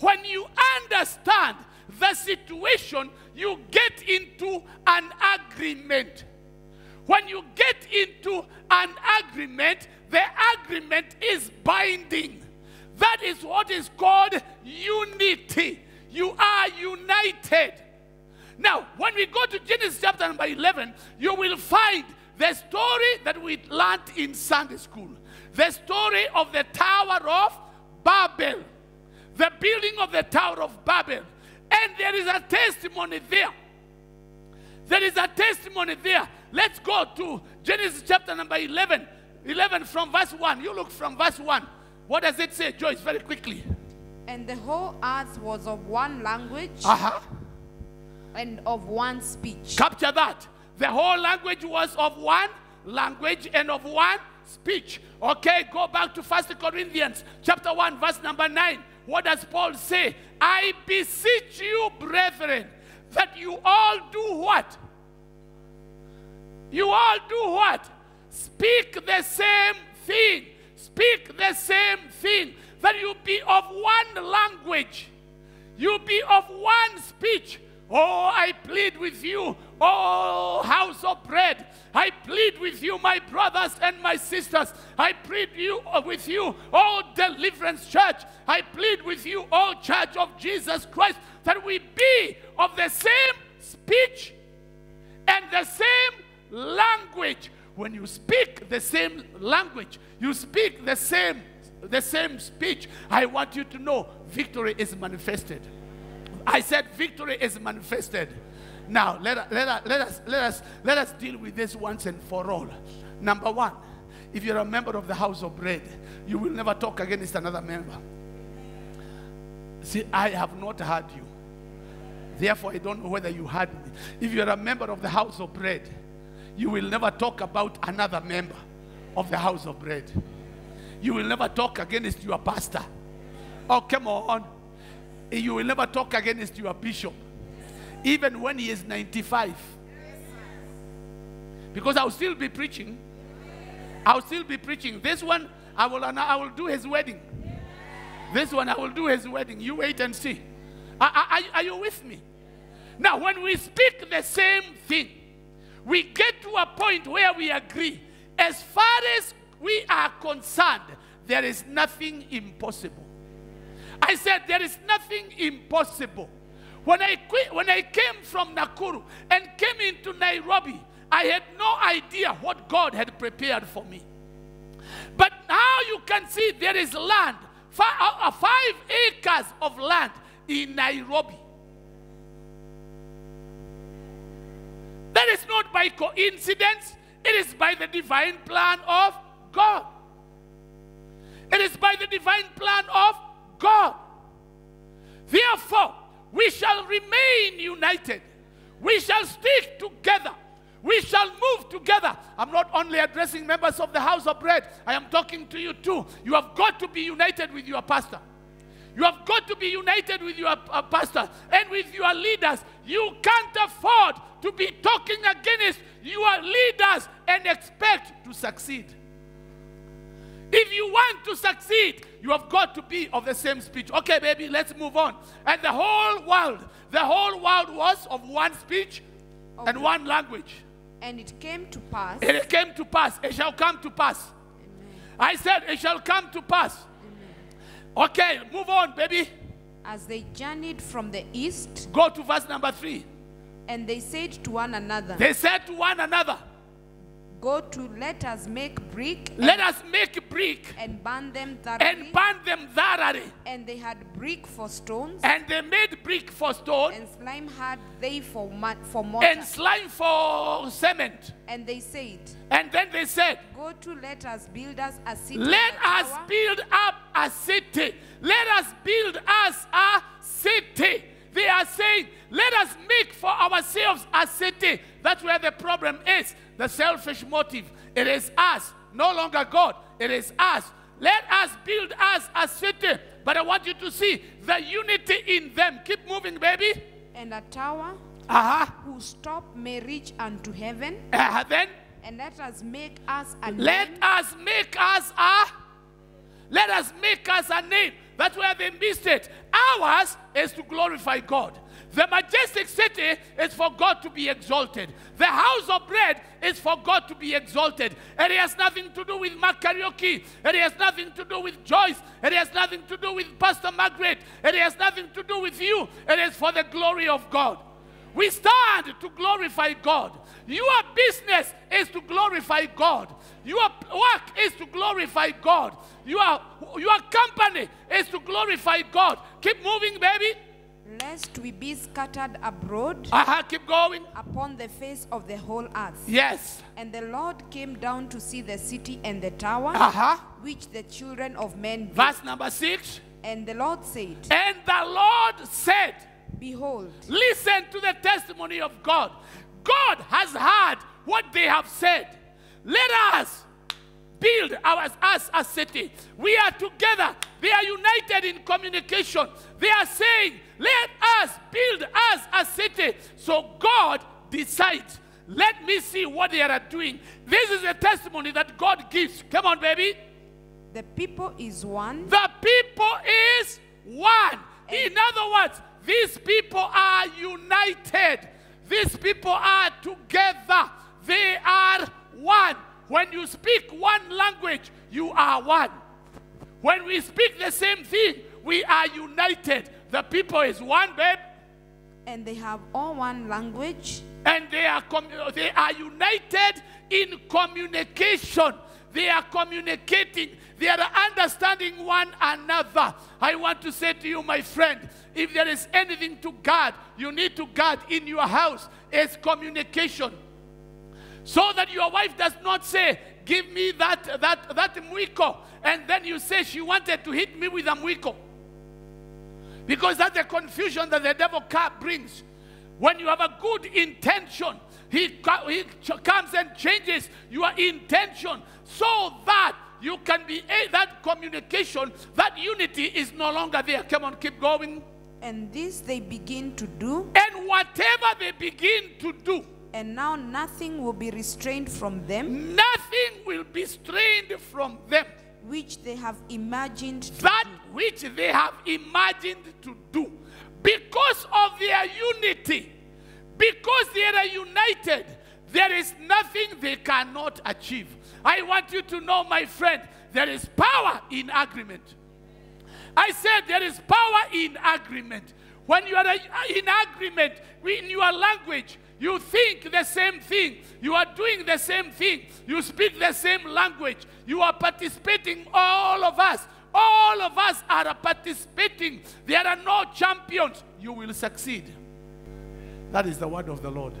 When you understand the situation, you get into an agreement. When you get into an agreement, the agreement is binding. That is what is called unity. You are united. Now, when we go to Genesis chapter number 11, you will find the story that we learned in Sunday school. The story of the Tower of Babel. The building of the Tower of Babel. And there is a testimony there. There is a testimony there. Let's go to Genesis chapter number 11. 11 from verse 1. You look from verse 1. What does it say, Joyce, very quickly? And the whole earth was of one language Uh huh. and of one speech. Capture that. The whole language was of one language and of one speech. Okay, go back to First Corinthians chapter 1, verse number 9. What does Paul say? I beseech you, brethren, that you all do what? You all do what? Speak the same thing. Speak the same thing. That you be of one language. You be of one speech. Oh, I plead with you, oh house of bread. I plead with you, my brothers and my sisters. I plead you uh, with you, oh deliverance church. I plead with you, oh church of Jesus Christ, that we be of the same speech and the same language. When you speak the same language, you speak the same the same speech. I want you to know victory is manifested. I said victory is manifested. Now let, let, us- let us let us let us deal with this once and for all. Number one, if you're a member of the house of bread, you will never talk against another member. See, I have not heard you. Therefore, I don't know whether you heard me. If you're a member of the house of bread, you will never talk about another member of the house of bread. You will never talk against your pastor. Oh, come on. You will never talk against your bishop, even when he is 95. Because I'll still be preaching. I'll still be preaching. This one, I will, I will do his wedding. This one, I will do his wedding. You wait and see. Are, are, are you with me? Now, when we speak the same thing, we get to a point where we agree. As far as we are concerned, there is nothing impossible. I said there is nothing impossible. When I quit, when I came from Nakuru and came into Nairobi, I had no idea what God had prepared for me. But now you can see there is land, uh, uh, five acres of land in Nairobi. That is not by coincidence, it is by the divine plan of God. It is by the divine plan of God. Therefore, we shall remain united. We shall stick together. We shall move together. I'm not only addressing members of the house of bread, I am talking to you too. You have got to be united with your pastor. You have got to be united with your uh, pastor and with your leaders. You can't afford to be talking against your leaders and expect to succeed. If you want to succeed, you have got to be of the same speech. Okay, baby, let's move on. And the whole world, the whole world was of one speech and one language. And it came to pass. And it came to pass. It shall come to pass. I said, it shall come to pass. Okay, move on, baby. As they journeyed from the east, Go to verse number three. and they said to one another, They said to one another, Go to let us make brick Let us make brick and burn them and thoroughly. burn them thoroughly. And they had brick for stones, And they made brick for stone and slime had they for for mortar. and slime for cement. And they said, And then they said, Go to let us build us a city. Let us tower, build up a city. Let us build us a city. They are saying, Let us make for ourselves a city. That's where the problem is. The selfish motive. It is us, no longer God. It is us. Let us build us a city. But I want you to see the unity in them. Keep moving, baby. and a tower Uh huh. whose top may reach unto heaven. Uh-huh. Then And let us make us a Let name us make us a let us make us a name. That's where they missed it. Ours is to glorify God. The majestic city is for God to be exalted. The house of bread is for God to be exalted. And it has nothing to do with Mark Kariuki. And it has nothing to do with Joyce. And it has nothing to do with Pastor Margaret. And it has nothing to do with you. It is for the glory of God. We stand to glorify God. Your business is to glorify God. Your work is to glorify God. Your, your company is to glorify God. Keep moving, baby. lest we be scattered abroad Uh-huh, keep going. upon the face of the whole earth. Yes. And the Lord came down to see the city and the tower Uh-huh. which the children of men built. Verse number six. And the Lord said, And the Lord said, Behold, Listen to the testimony of God. God has heard what they have said. Let us build our, us a city. We are together. They are united in communication. They are saying, Let us build us a city. So God decides. Let me see what they are doing. This is a testimony that God gives. Come on, baby. the people is one, The people is one. In other words, these people are united. These people are together. They are one. When you speak one language, you are one. When we speak the same thing, we are united. The people is one, babe, and they have all one language, and they are they are united in communication. They are communicating. They are understanding one another. I want to say to you, my friend, if there is anything to guard, you need to guard in your house is communication. So that your wife does not say, Give me that that that mwiko, and then you say she wanted to hit me with a mwiko. Because that's the confusion that the devil brings. When you have a good intention, he, he comes and changes your intention so that you can be a, that communication, that unity is no longer there. Come on, keep going. and this they begin to do, And whatever they begin to do, and now nothing will be restrained from them, nothing will be restrained from them. which they have imagined to that do. which they have imagined to do because of their unity because they are united there is nothing they cannot achieve i want you to know my friend there is power in agreement i said there is power in agreement when you are in agreement in your language you think the same thing. You are doing the same thing. You speak the same language. You are participating, all of us. All of us are participating. There are no champions. You will succeed. That is the word of the Lord.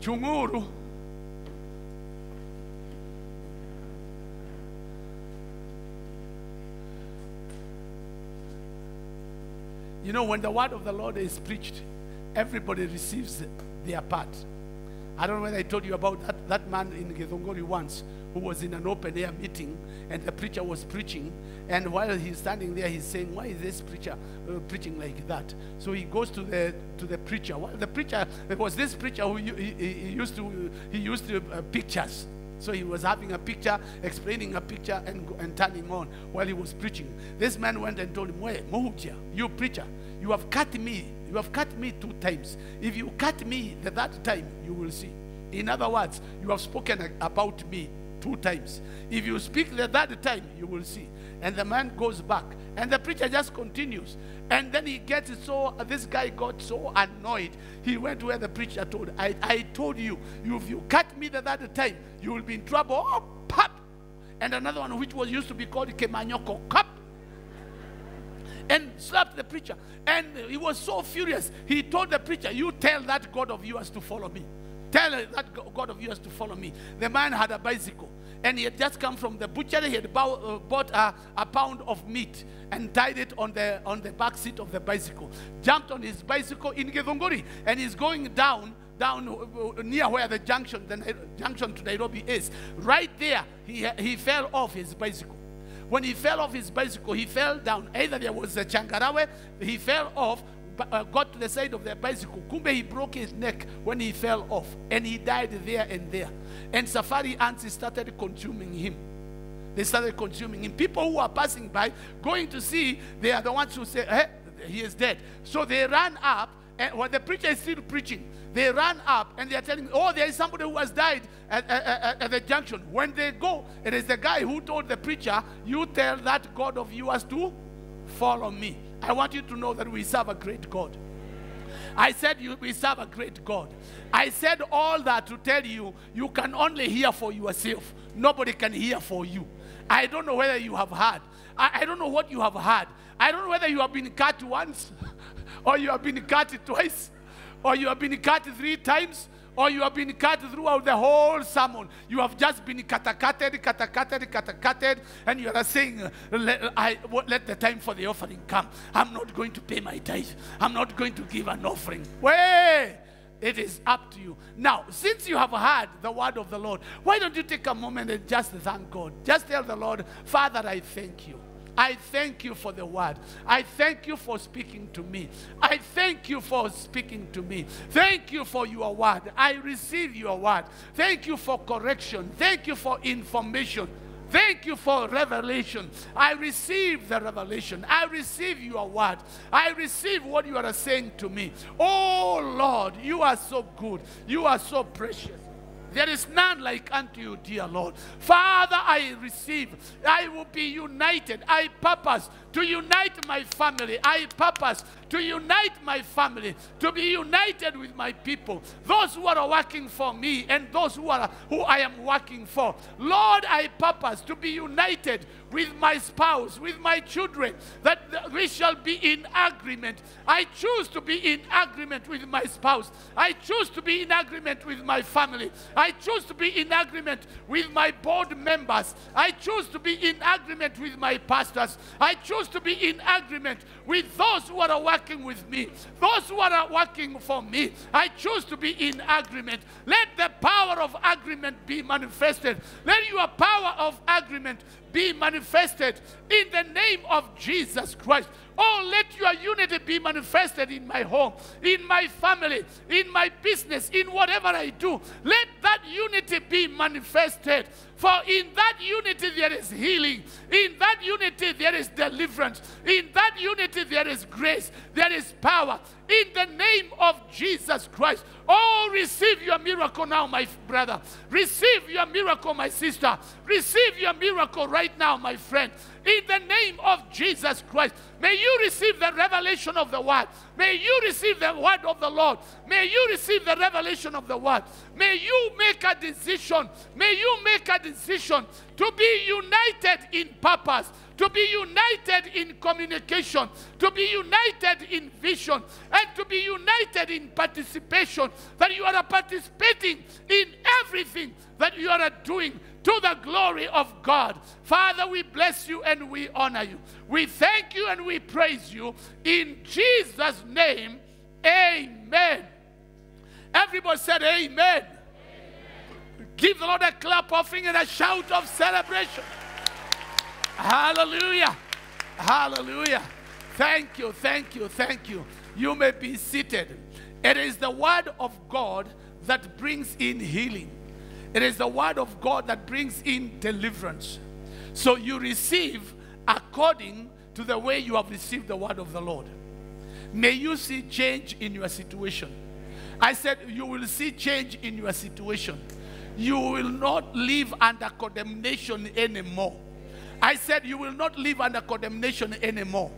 Chunguru. You know, when the word of the Lord is preached, everybody receives their part. I don't know whether I told you about that, that man in Githunguri once who was in an open air meeting and the preacher was preaching. And while he's standing there, he's saying, Why is this preacher uh, preaching like that? So he goes to the, to the preacher. Well, the preacher, it was this preacher who he, he- used to, he used to, uh, pictures. So he was having a picture, explaining a picture, and, and turning on while he was preaching. This man went and told him, Wait, Mohutia, you preacher, you have cut me. You have cut me two times. If you cut me the third time, you will see. In other words, you have spoken about me two times. If you speak the third time, you will see. And the man goes back. And the preacher just continues. And then he gets so, this guy got so annoyed. He went where the preacher told, I, I told you, if you cut me the third time, you will be in trouble. Oh, pop! And another one, which was used to be called Kemanyoko, cup and slapped the preacher. And he was so furious. He told the preacher, You tell that God of yours to follow me. Tell that God of yours to follow me. The man had a bicycle. And he had just come from the butchery. He had uh, bought a, a pound of meat and tied it on the, on the back seat of the bicycle. Jumped on his bicycle in Githunguri. And he's going down down uh, uh, near where the junction, the junction to Nairobi is. Right there, he, he fell off his bicycle. When he fell off his bicycle, he fell down. Either there was a changarawe, he fell off, Uh, got to the side of the bicycle. Kumbe, he broke his neck when he fell off, and he died there and there. And safari ants started consuming him. They started consuming him. People who are passing by, going to see, they are the ones who say, hey, he is dead. So they ran up, and when the preacher is still preaching, they ran up and they are telling oh, there is somebody who has died at, at- at- at the junction. When they go, it is the guy who told the preacher, you tell that God of yours to follow me. I want you to know that we serve a great God. I said you, we serve a great God. I said all that to tell you you can only hear for yourself. Nobody can hear for you. I don't know whether you have heard. I, I don't know what you have heard. I don't know whether you have been cut once, or you have been cut twice, or you have been cut three times, or you have been cut throughout the whole sermon. You have just been catacutted, catacutted, catacutted, and you are saying, let, I, let the time for the offering come. I'm not going to pay my tithe. I'm not going to give an offering. Way! It is up to you. Now, since you have heard the word of the Lord, why don't you take a moment and just thank God? Just tell the Lord, Father, I thank you. I thank you for the word. I thank you for speaking to me. I thank you for speaking to me. Thank you for your word. I receive your word. Thank you for correction. Thank you for information. Thank you for revelation. I receive the revelation. I receive your word. I receive what you are saying to me. Oh Lord, you are so good. You are so precious. There is none like unto you, dear Lord. Father, I receive. I will be united. I purpose to unite my family. I purpose to unite my family, to be united with my people, those who are working for me and those who are who I am working for. Lord, I purpose to be united with my spouse, with my children, that we shall be in agreement. I choose to be in agreement with my spouse. I choose to be in agreement with my family. I choose to be in agreement with my board members. I choose to be in agreement with my pastors. I choose to be in agreement with those who are working with me, those who are working for me. I choose to be in agreement. Let the power of agreement be manifested. Let your power of agreement be manifested in the name of Jesus Christ. Oh, let your unity be manifested in my home, in my family, in my business, in whatever I do. Let that unity be manifested. For in that unity there is healing. In that unity there is deliverance. In that unity there is grace. There is power. In the name of Jesus Christ. Oh, receive your miracle now, my brother. Receive your miracle, my sister. Receive your miracle right now, my friend. In the name of Jesus Christ. May you receive the revelation of the word. May you receive the word of the Lord. May you receive the revelation of the word. May you make a decision. May you make a decision to be united in purpose, to be united in communication, to be united in vision, and to be united in participation. That you are participating in everything that you are doing to the glory of God. Father, we bless you and we honor you. We thank you and we praise you. In Jesus' name, amen. Everybody said amen. Give the Lord a clap offering and a shout of celebration. Hallelujah. Hallelujah. Thank you, thank you, thank you. You may be seated. It is the word of God that brings in healing. It is the word of God that brings in deliverance. So you receive according to the way you have received the word of the Lord. May you see change in your situation. I said you will see change in your situation. You will not live under condemnation anymore. I said, You will not live under condemnation anymore.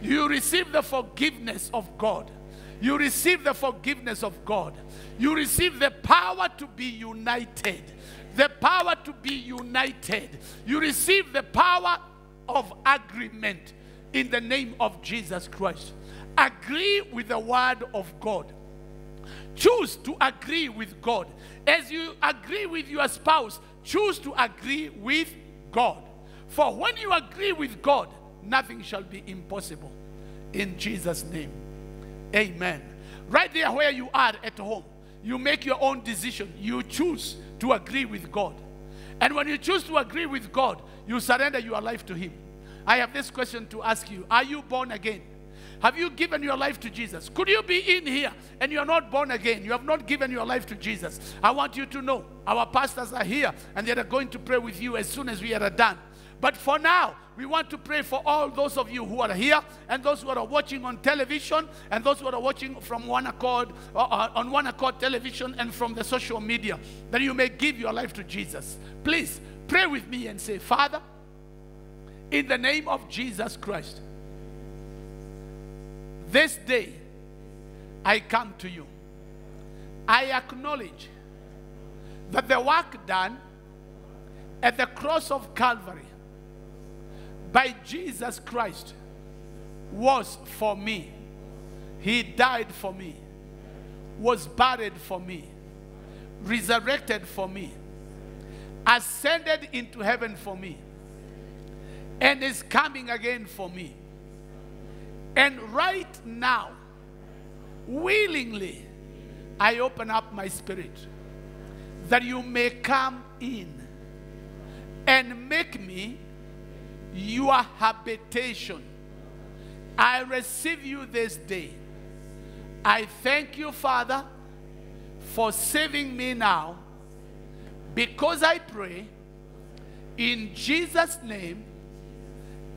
You receive the forgiveness of God. You receive the forgiveness of God. You receive the power to be united. The power to be united. You receive the power of agreement in the name of Jesus Christ. Agree with the word of God. Choose to agree with God. As you agree with your spouse, choose to agree with God. For when you agree with God, nothing shall be impossible. In Jesus' name. Amen. Right there where you are at home, you make your own decision. You choose to agree with God. And when you choose to agree with God, you surrender your life to Him. I have this question to ask you Are you born again? Have you given your life to Jesus? Could you be in here and you are not born again? You have not given your life to Jesus. I want you to know our pastors are here and they are going to pray with you as soon as we are done. But for now, we want to pray for all those of you who are here and those who are watching on television and those who are watching from one accord uh, uh, on one accord television and from the social media that you may give your life to Jesus. Please pray with me and say, Father, in the name of Jesus Christ, this day I come to you. I acknowledge that the work done at the cross of Calvary by Jesus Christ was for me. He died for me, was buried for me, resurrected for me, ascended into heaven for me, and is coming again for me. And right now, willingly, I open up my spirit that you may come in and make me your habitation. I receive you this day. I thank you, Father, for saving me now because I pray in Jesus' name.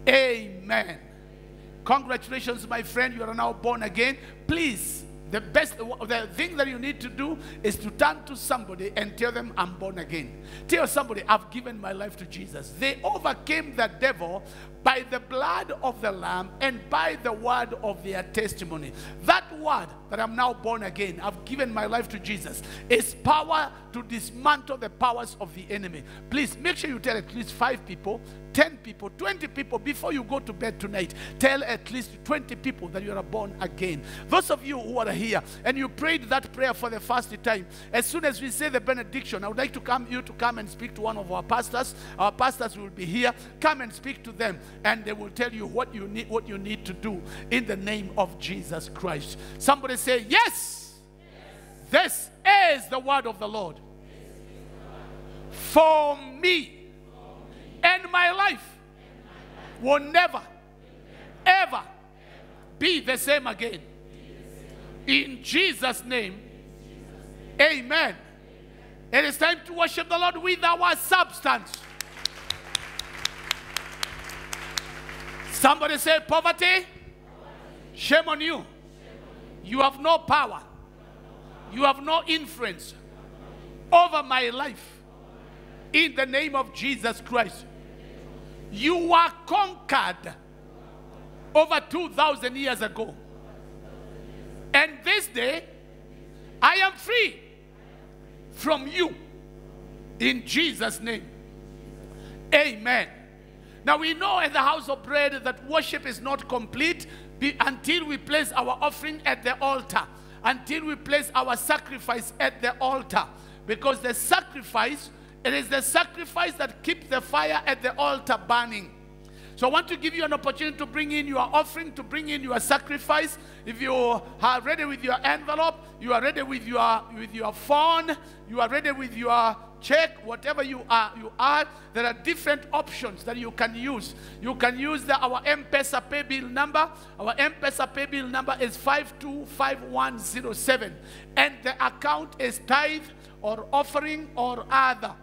Amen. Congratulations, my friend. You are now born again. Please, the best, the thing that you need to do is to turn to somebody and tell them, I'm born again. Tell somebody, I've given my life to Jesus. They overcame the devil by the blood of the Lamb and by the word of their testimony. That word that I'm now born again, I've given my life to Jesus, is power to dismantle the powers of the enemy. Please make sure you tell at least five people, 10 people, 20 people before you go to bed tonight. Tell at least 20 people that you are born again. Those of you who are here and you prayed that prayer for the first time, as soon as we say the benediction, I would like to come you to come and speak to one of our pastors. Our pastors will be here. Come and speak to them and they will tell you what you need what you need to do in the name of Jesus Christ. Somebody say, "Yes." This is the word of the Lord. For me and my life will never, ever be the same again. In Jesus' name, amen. It is time to worship the Lord with our substance. Somebody say, poverty, shame on you. You have no power, you have no influence over my life. In the name of Jesus Christ, you were conquered over 2,000 years ago. And this day, I am free from you. In Jesus' name. Amen. Now we know at the house of bread that worship is not complete until we place our offering at the altar, until we place our sacrifice at the altar. Because the sacrifice, it is the sacrifice that keeps the fire at the altar burning. So I want to give you an opportunity to bring in your offering, to bring in your sacrifice. If you are ready with your envelope, you are ready with your with your phone, you are ready with your check, whatever you are, you are. There are different options that you can use. You can use the, our M-Pesa pay bill number. Our M-Pesa pay bill number is 525107. And the account is tithe or offering or other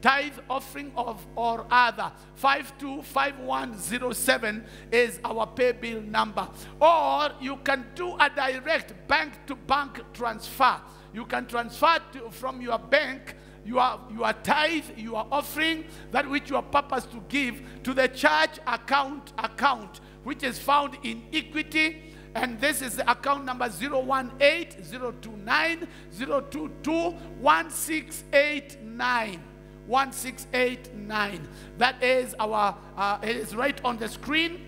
tithe offering of or other 525107 is our pay bill number or you can do a direct bank to bank transfer you can transfer to, from your bank your, your tithe, your offering, that which you are purpose to give to the church account account, which is found in equity. And this is the account number 018 029 022 1689. 1689. That is our, uh, it is right on the screen.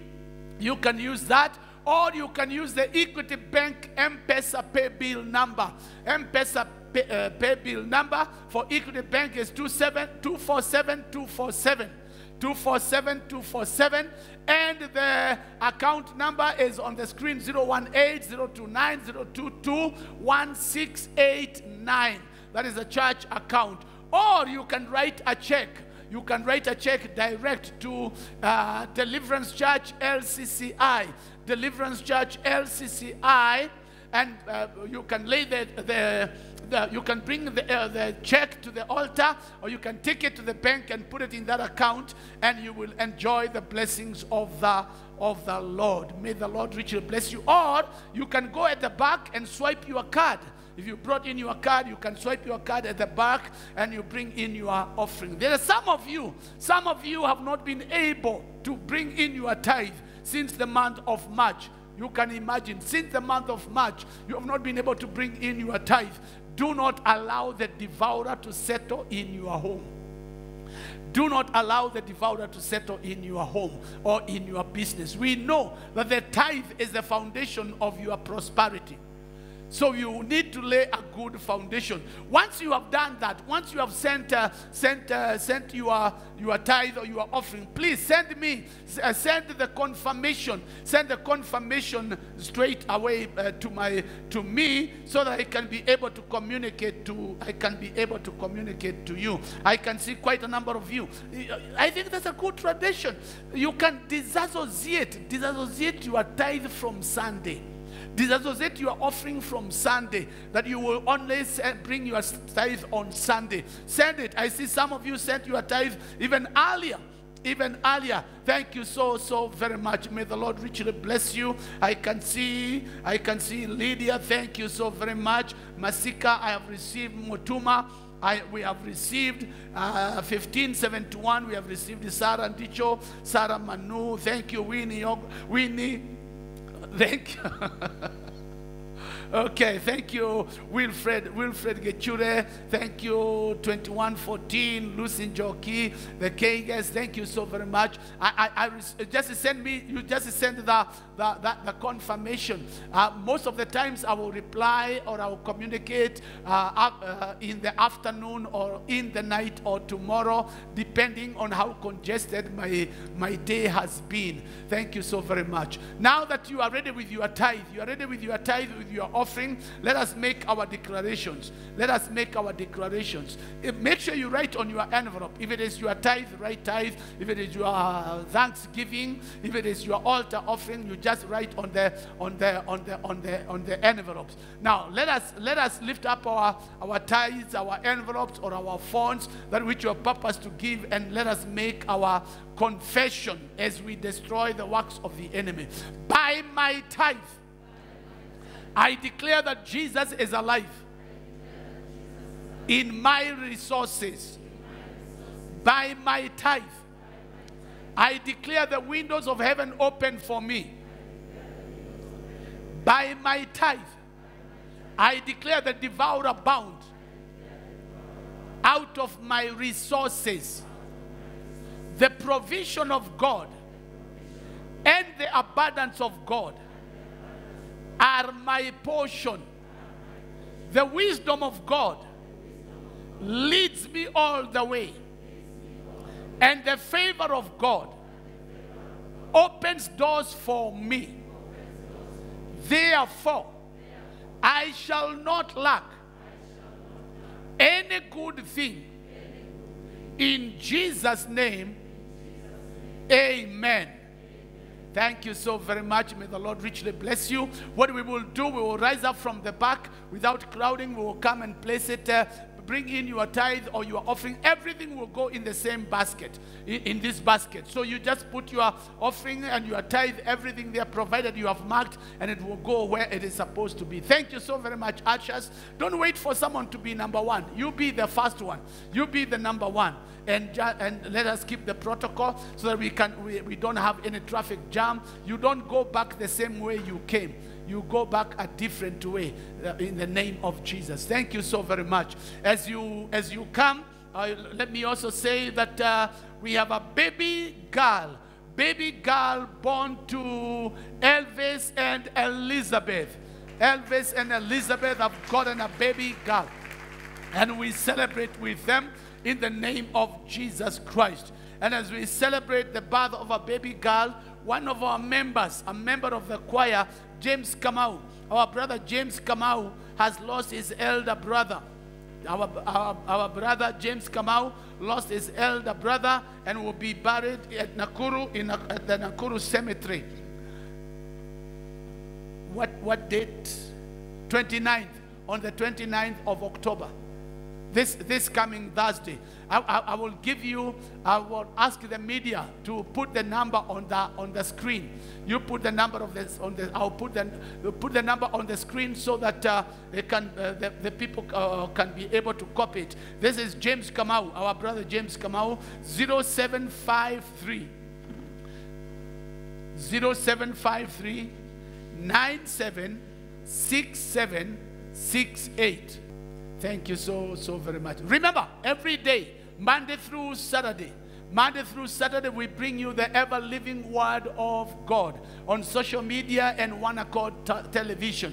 You can use that or you can use the Equity Bank M-Pesa pay bill number. M-Pesa pay, uh, pay bill number for Equity Bank is 27 247 247. 247 247 and the account number is on the screen 018 029 022 1689 that is a church account or you can write a check you can write a check direct to uh, Deliverance Church LCCI. Deliverance Church LCCI, and uh, you can lay the, the, the you can bring the, uh, the check to the altar, or you can take it to the bank and put it in that account, and you will enjoy the blessings of the of the Lord. May the Lord richly bless you. Or you can go at the back and swipe your card. If you brought in your card, you can swipe your card at the back and you bring in your offering. There are some of you, some of you have not been able to bring in your tithe since the month of March. You can imagine, since the month of March, you have not been able to bring in your tithe. Do not allow the devourer to settle in your home. Do not allow the devourer to settle in your home or in your business. We know that the tithe is the foundation of your prosperity. So you need to lay a good foundation. Once you have done that, once you have sent uh, sent uh, sent your your tithe or your offering, please send me uh, send the confirmation. Send the confirmation straight away uh, to my to me so that I can be able to communicate to I can be able to communicate to you. I can see quite a number of you. I think that's a good tradition. You can disassociate disassociate your tithe from Sunday disassociate your offering from Sunday, that you will only bring your tithe on Sunday. Send it. I see some of you sent your tithe even earlier. Even earlier, thank you so so very much. May the Lord richly bless you. I can see, I can see Lydia. Thank you so very much. Masika, I have received Mutuma. I, we have received uh, 1571. We have received Sarah Ndicho, Sarah Manu. Thank you, Winnie. Winnie. Thank. okay, thank you, Wilfred, Wilfred Gechure. Thank you, 2114, Lucy Joki, the Kangas. Thank you so very much. I, I, I just send me, you just send the, the, the, the confirmation. Uh, most of the times I will reply or I will communicate uh, uh, in the afternoon or in the night or tomorrow, depending on how congested my, my day has been. Thank you so very much. Now that you are ready with your tithe, you are ready with your tithe, with your offering, let us make our declarations. Let us make our declarations. If, make sure you write on your envelope. If it is your tithe, write tithe. If it is your thanksgiving, if it is your altar offering, you just write on the on the on the on the on the envelopes. Now let us let us lift up our our tithes, our envelopes, or our funds that which you your purpose to give, and let us make our confession as we destroy the works of the enemy. By my tithe, I declare that Jesus is alive in my resources. By my tithe, I declare the windows of heaven open for me. By my tithe, I declare the devourer bound out of my resources. The provision of God and the abundance of God are my portion. The wisdom of God leads me all the way. And the favor of God opens doors for me. Therefore, I shall not lack any good thing. In Jesus' name, amen. Thank you so very much. May the Lord richly bless you. What we will do, we will rise up from the back without crowding. We will come and place it, uh, bring in your tithe or your offering, everything will go in the same basket, in, this basket. So you just put your offering and your tithe, everything there, provided you have marked, and it will go where it is supposed to be. Thank you so very much, ushers. Don't wait for someone to be number one. You be the first one. You be the number one. And, and let us keep the protocol so that we can we, we don't have any traffic jam. You don't go back the same way you came you go back a different way uh, in the name of Jesus. Thank you so very much. As you as you come, uh, let me also say that uh, we have a baby girl, baby girl born to Elvis and Elizabeth. Elvis and Elizabeth have gotten a baby girl, and we celebrate with them in the name of Jesus Christ. And as we celebrate the birth of a baby girl, one of our members, a member of the choir, James Kamau, our brother James Kamau, has lost his elder brother. Our, our, our brother James Kamau lost his elder brother and will be buried at Nakuru in at the Nakuru cemetery. What, what date? 29th, on the 29th of October this this coming Thursday. I, I, I will give you. I will ask the media to put the number on the on the screen. You put the number of this on the. I'll put the put the number on the screen so that uh, they can uh, the, the people uh, can be able to copy it. This is James Kamau, our brother James Kamau, 0753 0753 976768. Thank you so, so very much. Remember, every day, Monday through Saturday, Monday through Saturday, we bring you the ever living word of God on social media and One Accord te- television.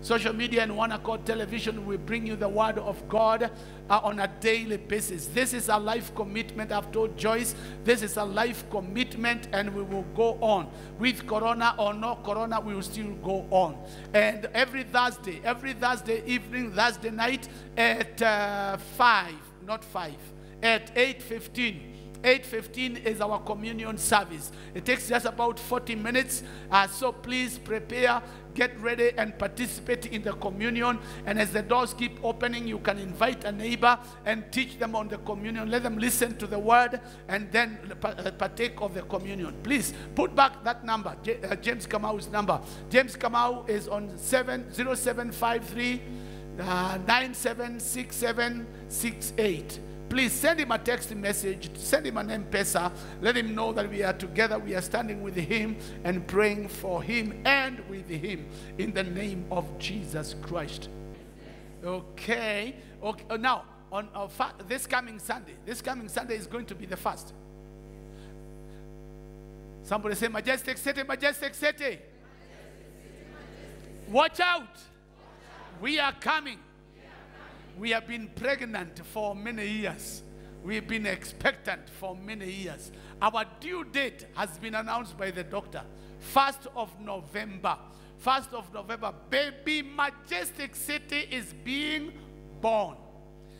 Social media and One Accord television, we bring you the word of God uh, on a daily basis. This is a life commitment. I've told Joyce, this is a life commitment, and we will go on. With Corona or no Corona, we will still go on. And every Thursday, every Thursday evening, Thursday night at uh, 5, not 5, at 8.15. 8.15 is our communion service. It takes just about 40 minutes. Uh, so please prepare, get ready, and participate in the communion. And as the doors keep opening, you can invite a neighbor and teach them on the communion. Let them listen to the word and then uh, partake of the communion. Please put back that number, uh, James Kamau's number. James Kamau is on 7, 0753 uh, 976768. Please send him a text message, send him an M-Pesa, let him know that we are together, we are standing with him and praying for him and with him in the name of Jesus Christ. Okay. Okay. uh, Now, on uh, this coming Sunday, this coming Sunday is going to be the first. Somebody say, Majestic City, Majestic City. Watch out. We are coming. We have been pregnant for many years. We've been expectant for many years. Our due date has been announced by the doctor. 1st of November. 1st of November. Baby Majestic City is being born.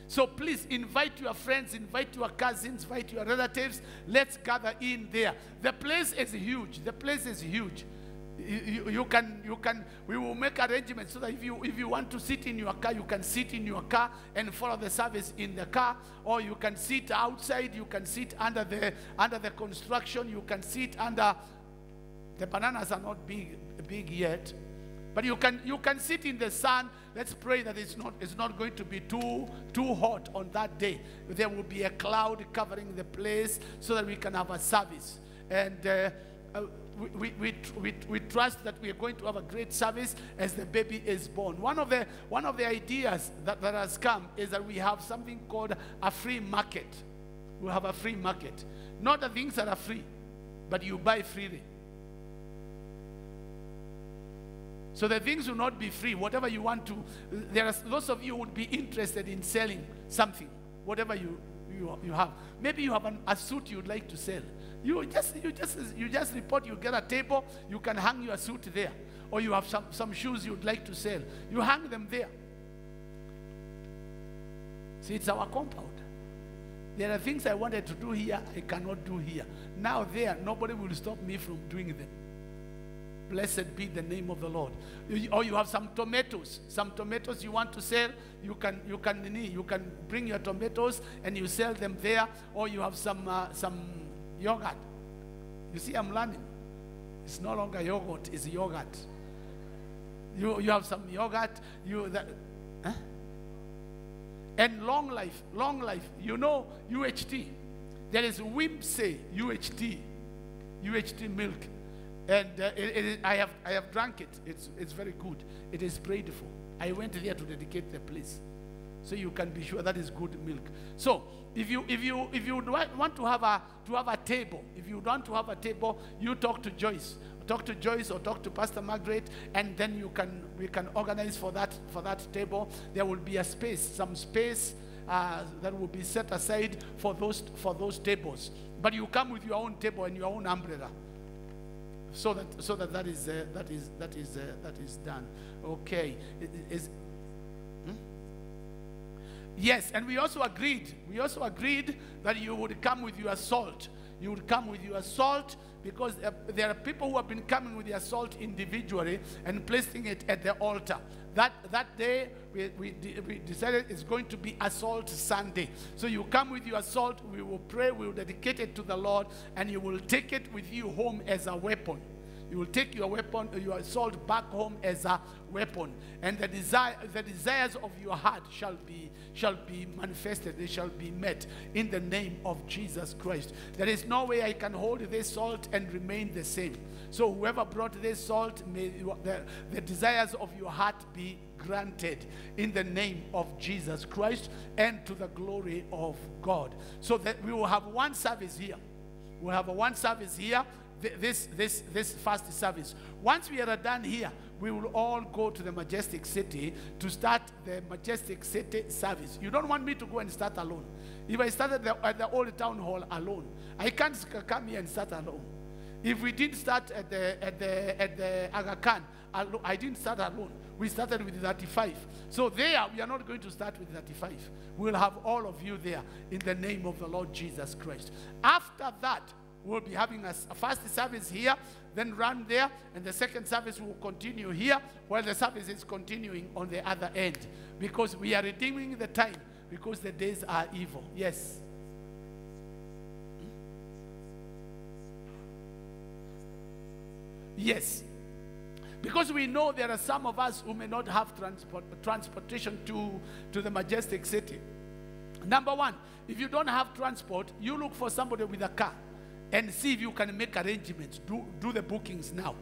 So please invite your friends, invite your cousins, invite your relatives. Let's gather in there. The place is huge. The place is huge. You, you- can, you can, we will make arrangements so that if you, if you want to sit in your car, you can sit in your car and follow the service in the car, or you can sit outside, you can sit under the, under the construction, you can sit under, the bananas are not big, big yet, but you can, you can sit in the sun. Let's pray that it's not, it's not going to be too, too hot on that day. There will be a cloud covering the place so that we can have a service. And uh, uh, we, we, we, we, trust that we are going to have a great service as the baby is born. One of the, one of the ideas that, that has come is that we have something called a free market. We have a free market. Not the things that are free, but you buy freely. So the things will not be free. Whatever you want to, there are those of you would be interested in selling something, whatever you you, you have. Maybe you have an, a suit you'd like to sell. You just you just you just report. You get a table. You can hang your suit there, or you have some some shoes you'd like to sell. You hang them there. See, it's our compound. There are things I wanted to do here, I cannot do here. Now, there, nobody will stop me from doing them. Blessed be the name of the Lord. Or you have some tomatoes. Some tomatoes you want to sell. You can you can you can bring your tomatoes and you sell them there. Or you have some uh, some yogurt. You see, I'm learning. It's no longer yogurt. It's yogurt. You you have some yogurt. You that. Huh? And long life, long life. You know UHT. There is Wimsey UHT, UHT milk, and uh, it, it I have I have drunk it. It's it's very good. It is prayed for. I went there to dedicate the place, so you can be sure that is good milk. So if you if you if you want to have a to have a table, if you want to have a table, you talk to Joyce. Talk to Joyce or talk to Pastor Margaret, and then you can we can organize for that for that table. There will be a space, some space uh, that will be set aside for those for those tables. But you come with your own table and your own umbrella, so that so that that is uh, that is that is uh, that is done. Okay, is Yes, and we also agreed. We also agreed that you would come with your salt. You would come with your salt because there are people who have been coming with their salt individually and placing it at the altar. That, that day, we, we, we decided it's going to be a salt Sunday. So you come with your salt, we will pray, we will dedicate it to the Lord, and you will take it with you home as a weapon. You will take your weapon, uh, your sword back home as a weapon, and the desire, the desires of your heart shall be shall be manifested. They shall be met in the name of Jesus Christ. There is no way I can hold this salt and remain the same. So whoever brought this salt, may the, the desires of your heart be granted in the name of Jesus Christ and to the glory of God. So that we will have one service here. We'll have a one service here, th- this, this, this first service. Once we are done here, we will all go to the Majestic City to start the Majestic City service. You don't want me to go and start alone. If I started the, at the old town hall alone, I can't come here and start alone. If we didn't start at the, at the, at the Aga Khan, I didn't start alone. We started with 35. So there, we are not going to start with 35. We'll have all of you there in the name of the Lord Jesus Christ. After that, we'll be having a first service here, then run there, and the second service will continue here, while the service is continuing on the other end. Because we are redeeming the time, because the days are evil. Yes. Yes. Because we know there are some of us who may not have transport, transportation to, to the majestic city. Number one, if you don't have transport, you look for somebody with a car and see if you can make arrangements. Do, do the bookings now.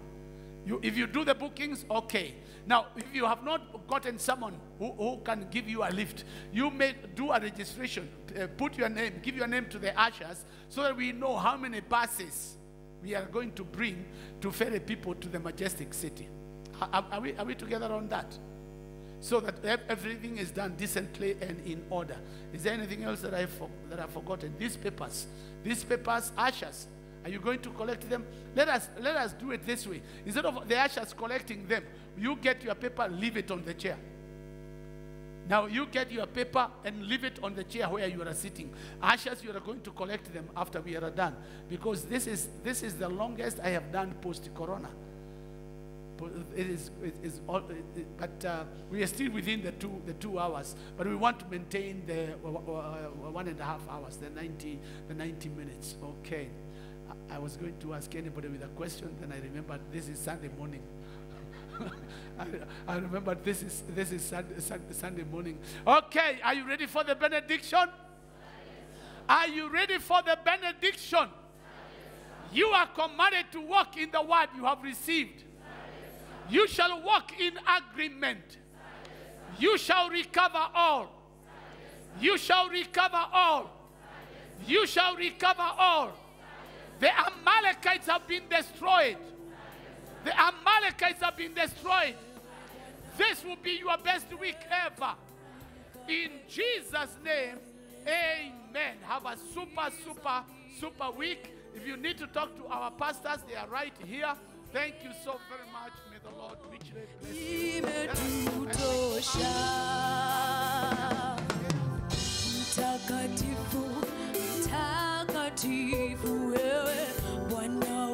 You, if you do the bookings, okay. Now, if you have not gotten someone who, who can give you a lift, you may do a registration. Uh, put your name, give your name to the ushers so that we know how many buses we are going to bring to ferry people to the majestic city. Are, are we, are we together on that? So that everything is done decently and in order. Is there anything else that I've, for, that I've forgotten? These papers, these papers, ushers, are you going to collect them? Let us, let us do it this way. Instead of the ushers collecting them, you get your paper, leave it on the chair. Now you get your paper and leave it on the chair where you are sitting. Ushers, you are going to collect them after we are done. Because this is, this is the longest I have done post-corona. It is, it is all, it- but uh, we are still within the two, the two hours. But we want to maintain the uh, uh, one and a half hours, the 90, the 90 minutes. Okay. I, I was going to ask anybody with a question, then I remembered this is Sunday morning. I, I remember this is this is Sunday, Sunday morning. Okay, are you ready for the benediction? Are you ready for the benediction? You are commanded to walk in the word you have received. You shall walk in agreement. You shall recover all. You shall recover all. You shall recover all. The Amalekites have been destroyed. The Amalekites have been destroyed. This will be your best week ever. In Jesus' name, amen. Have a super, super, super week. If you need to talk to our pastors, they are right here. Thank you so very much. May the Lord richly bless you. imetutosha mtakatifu mtakatifu wewe bwana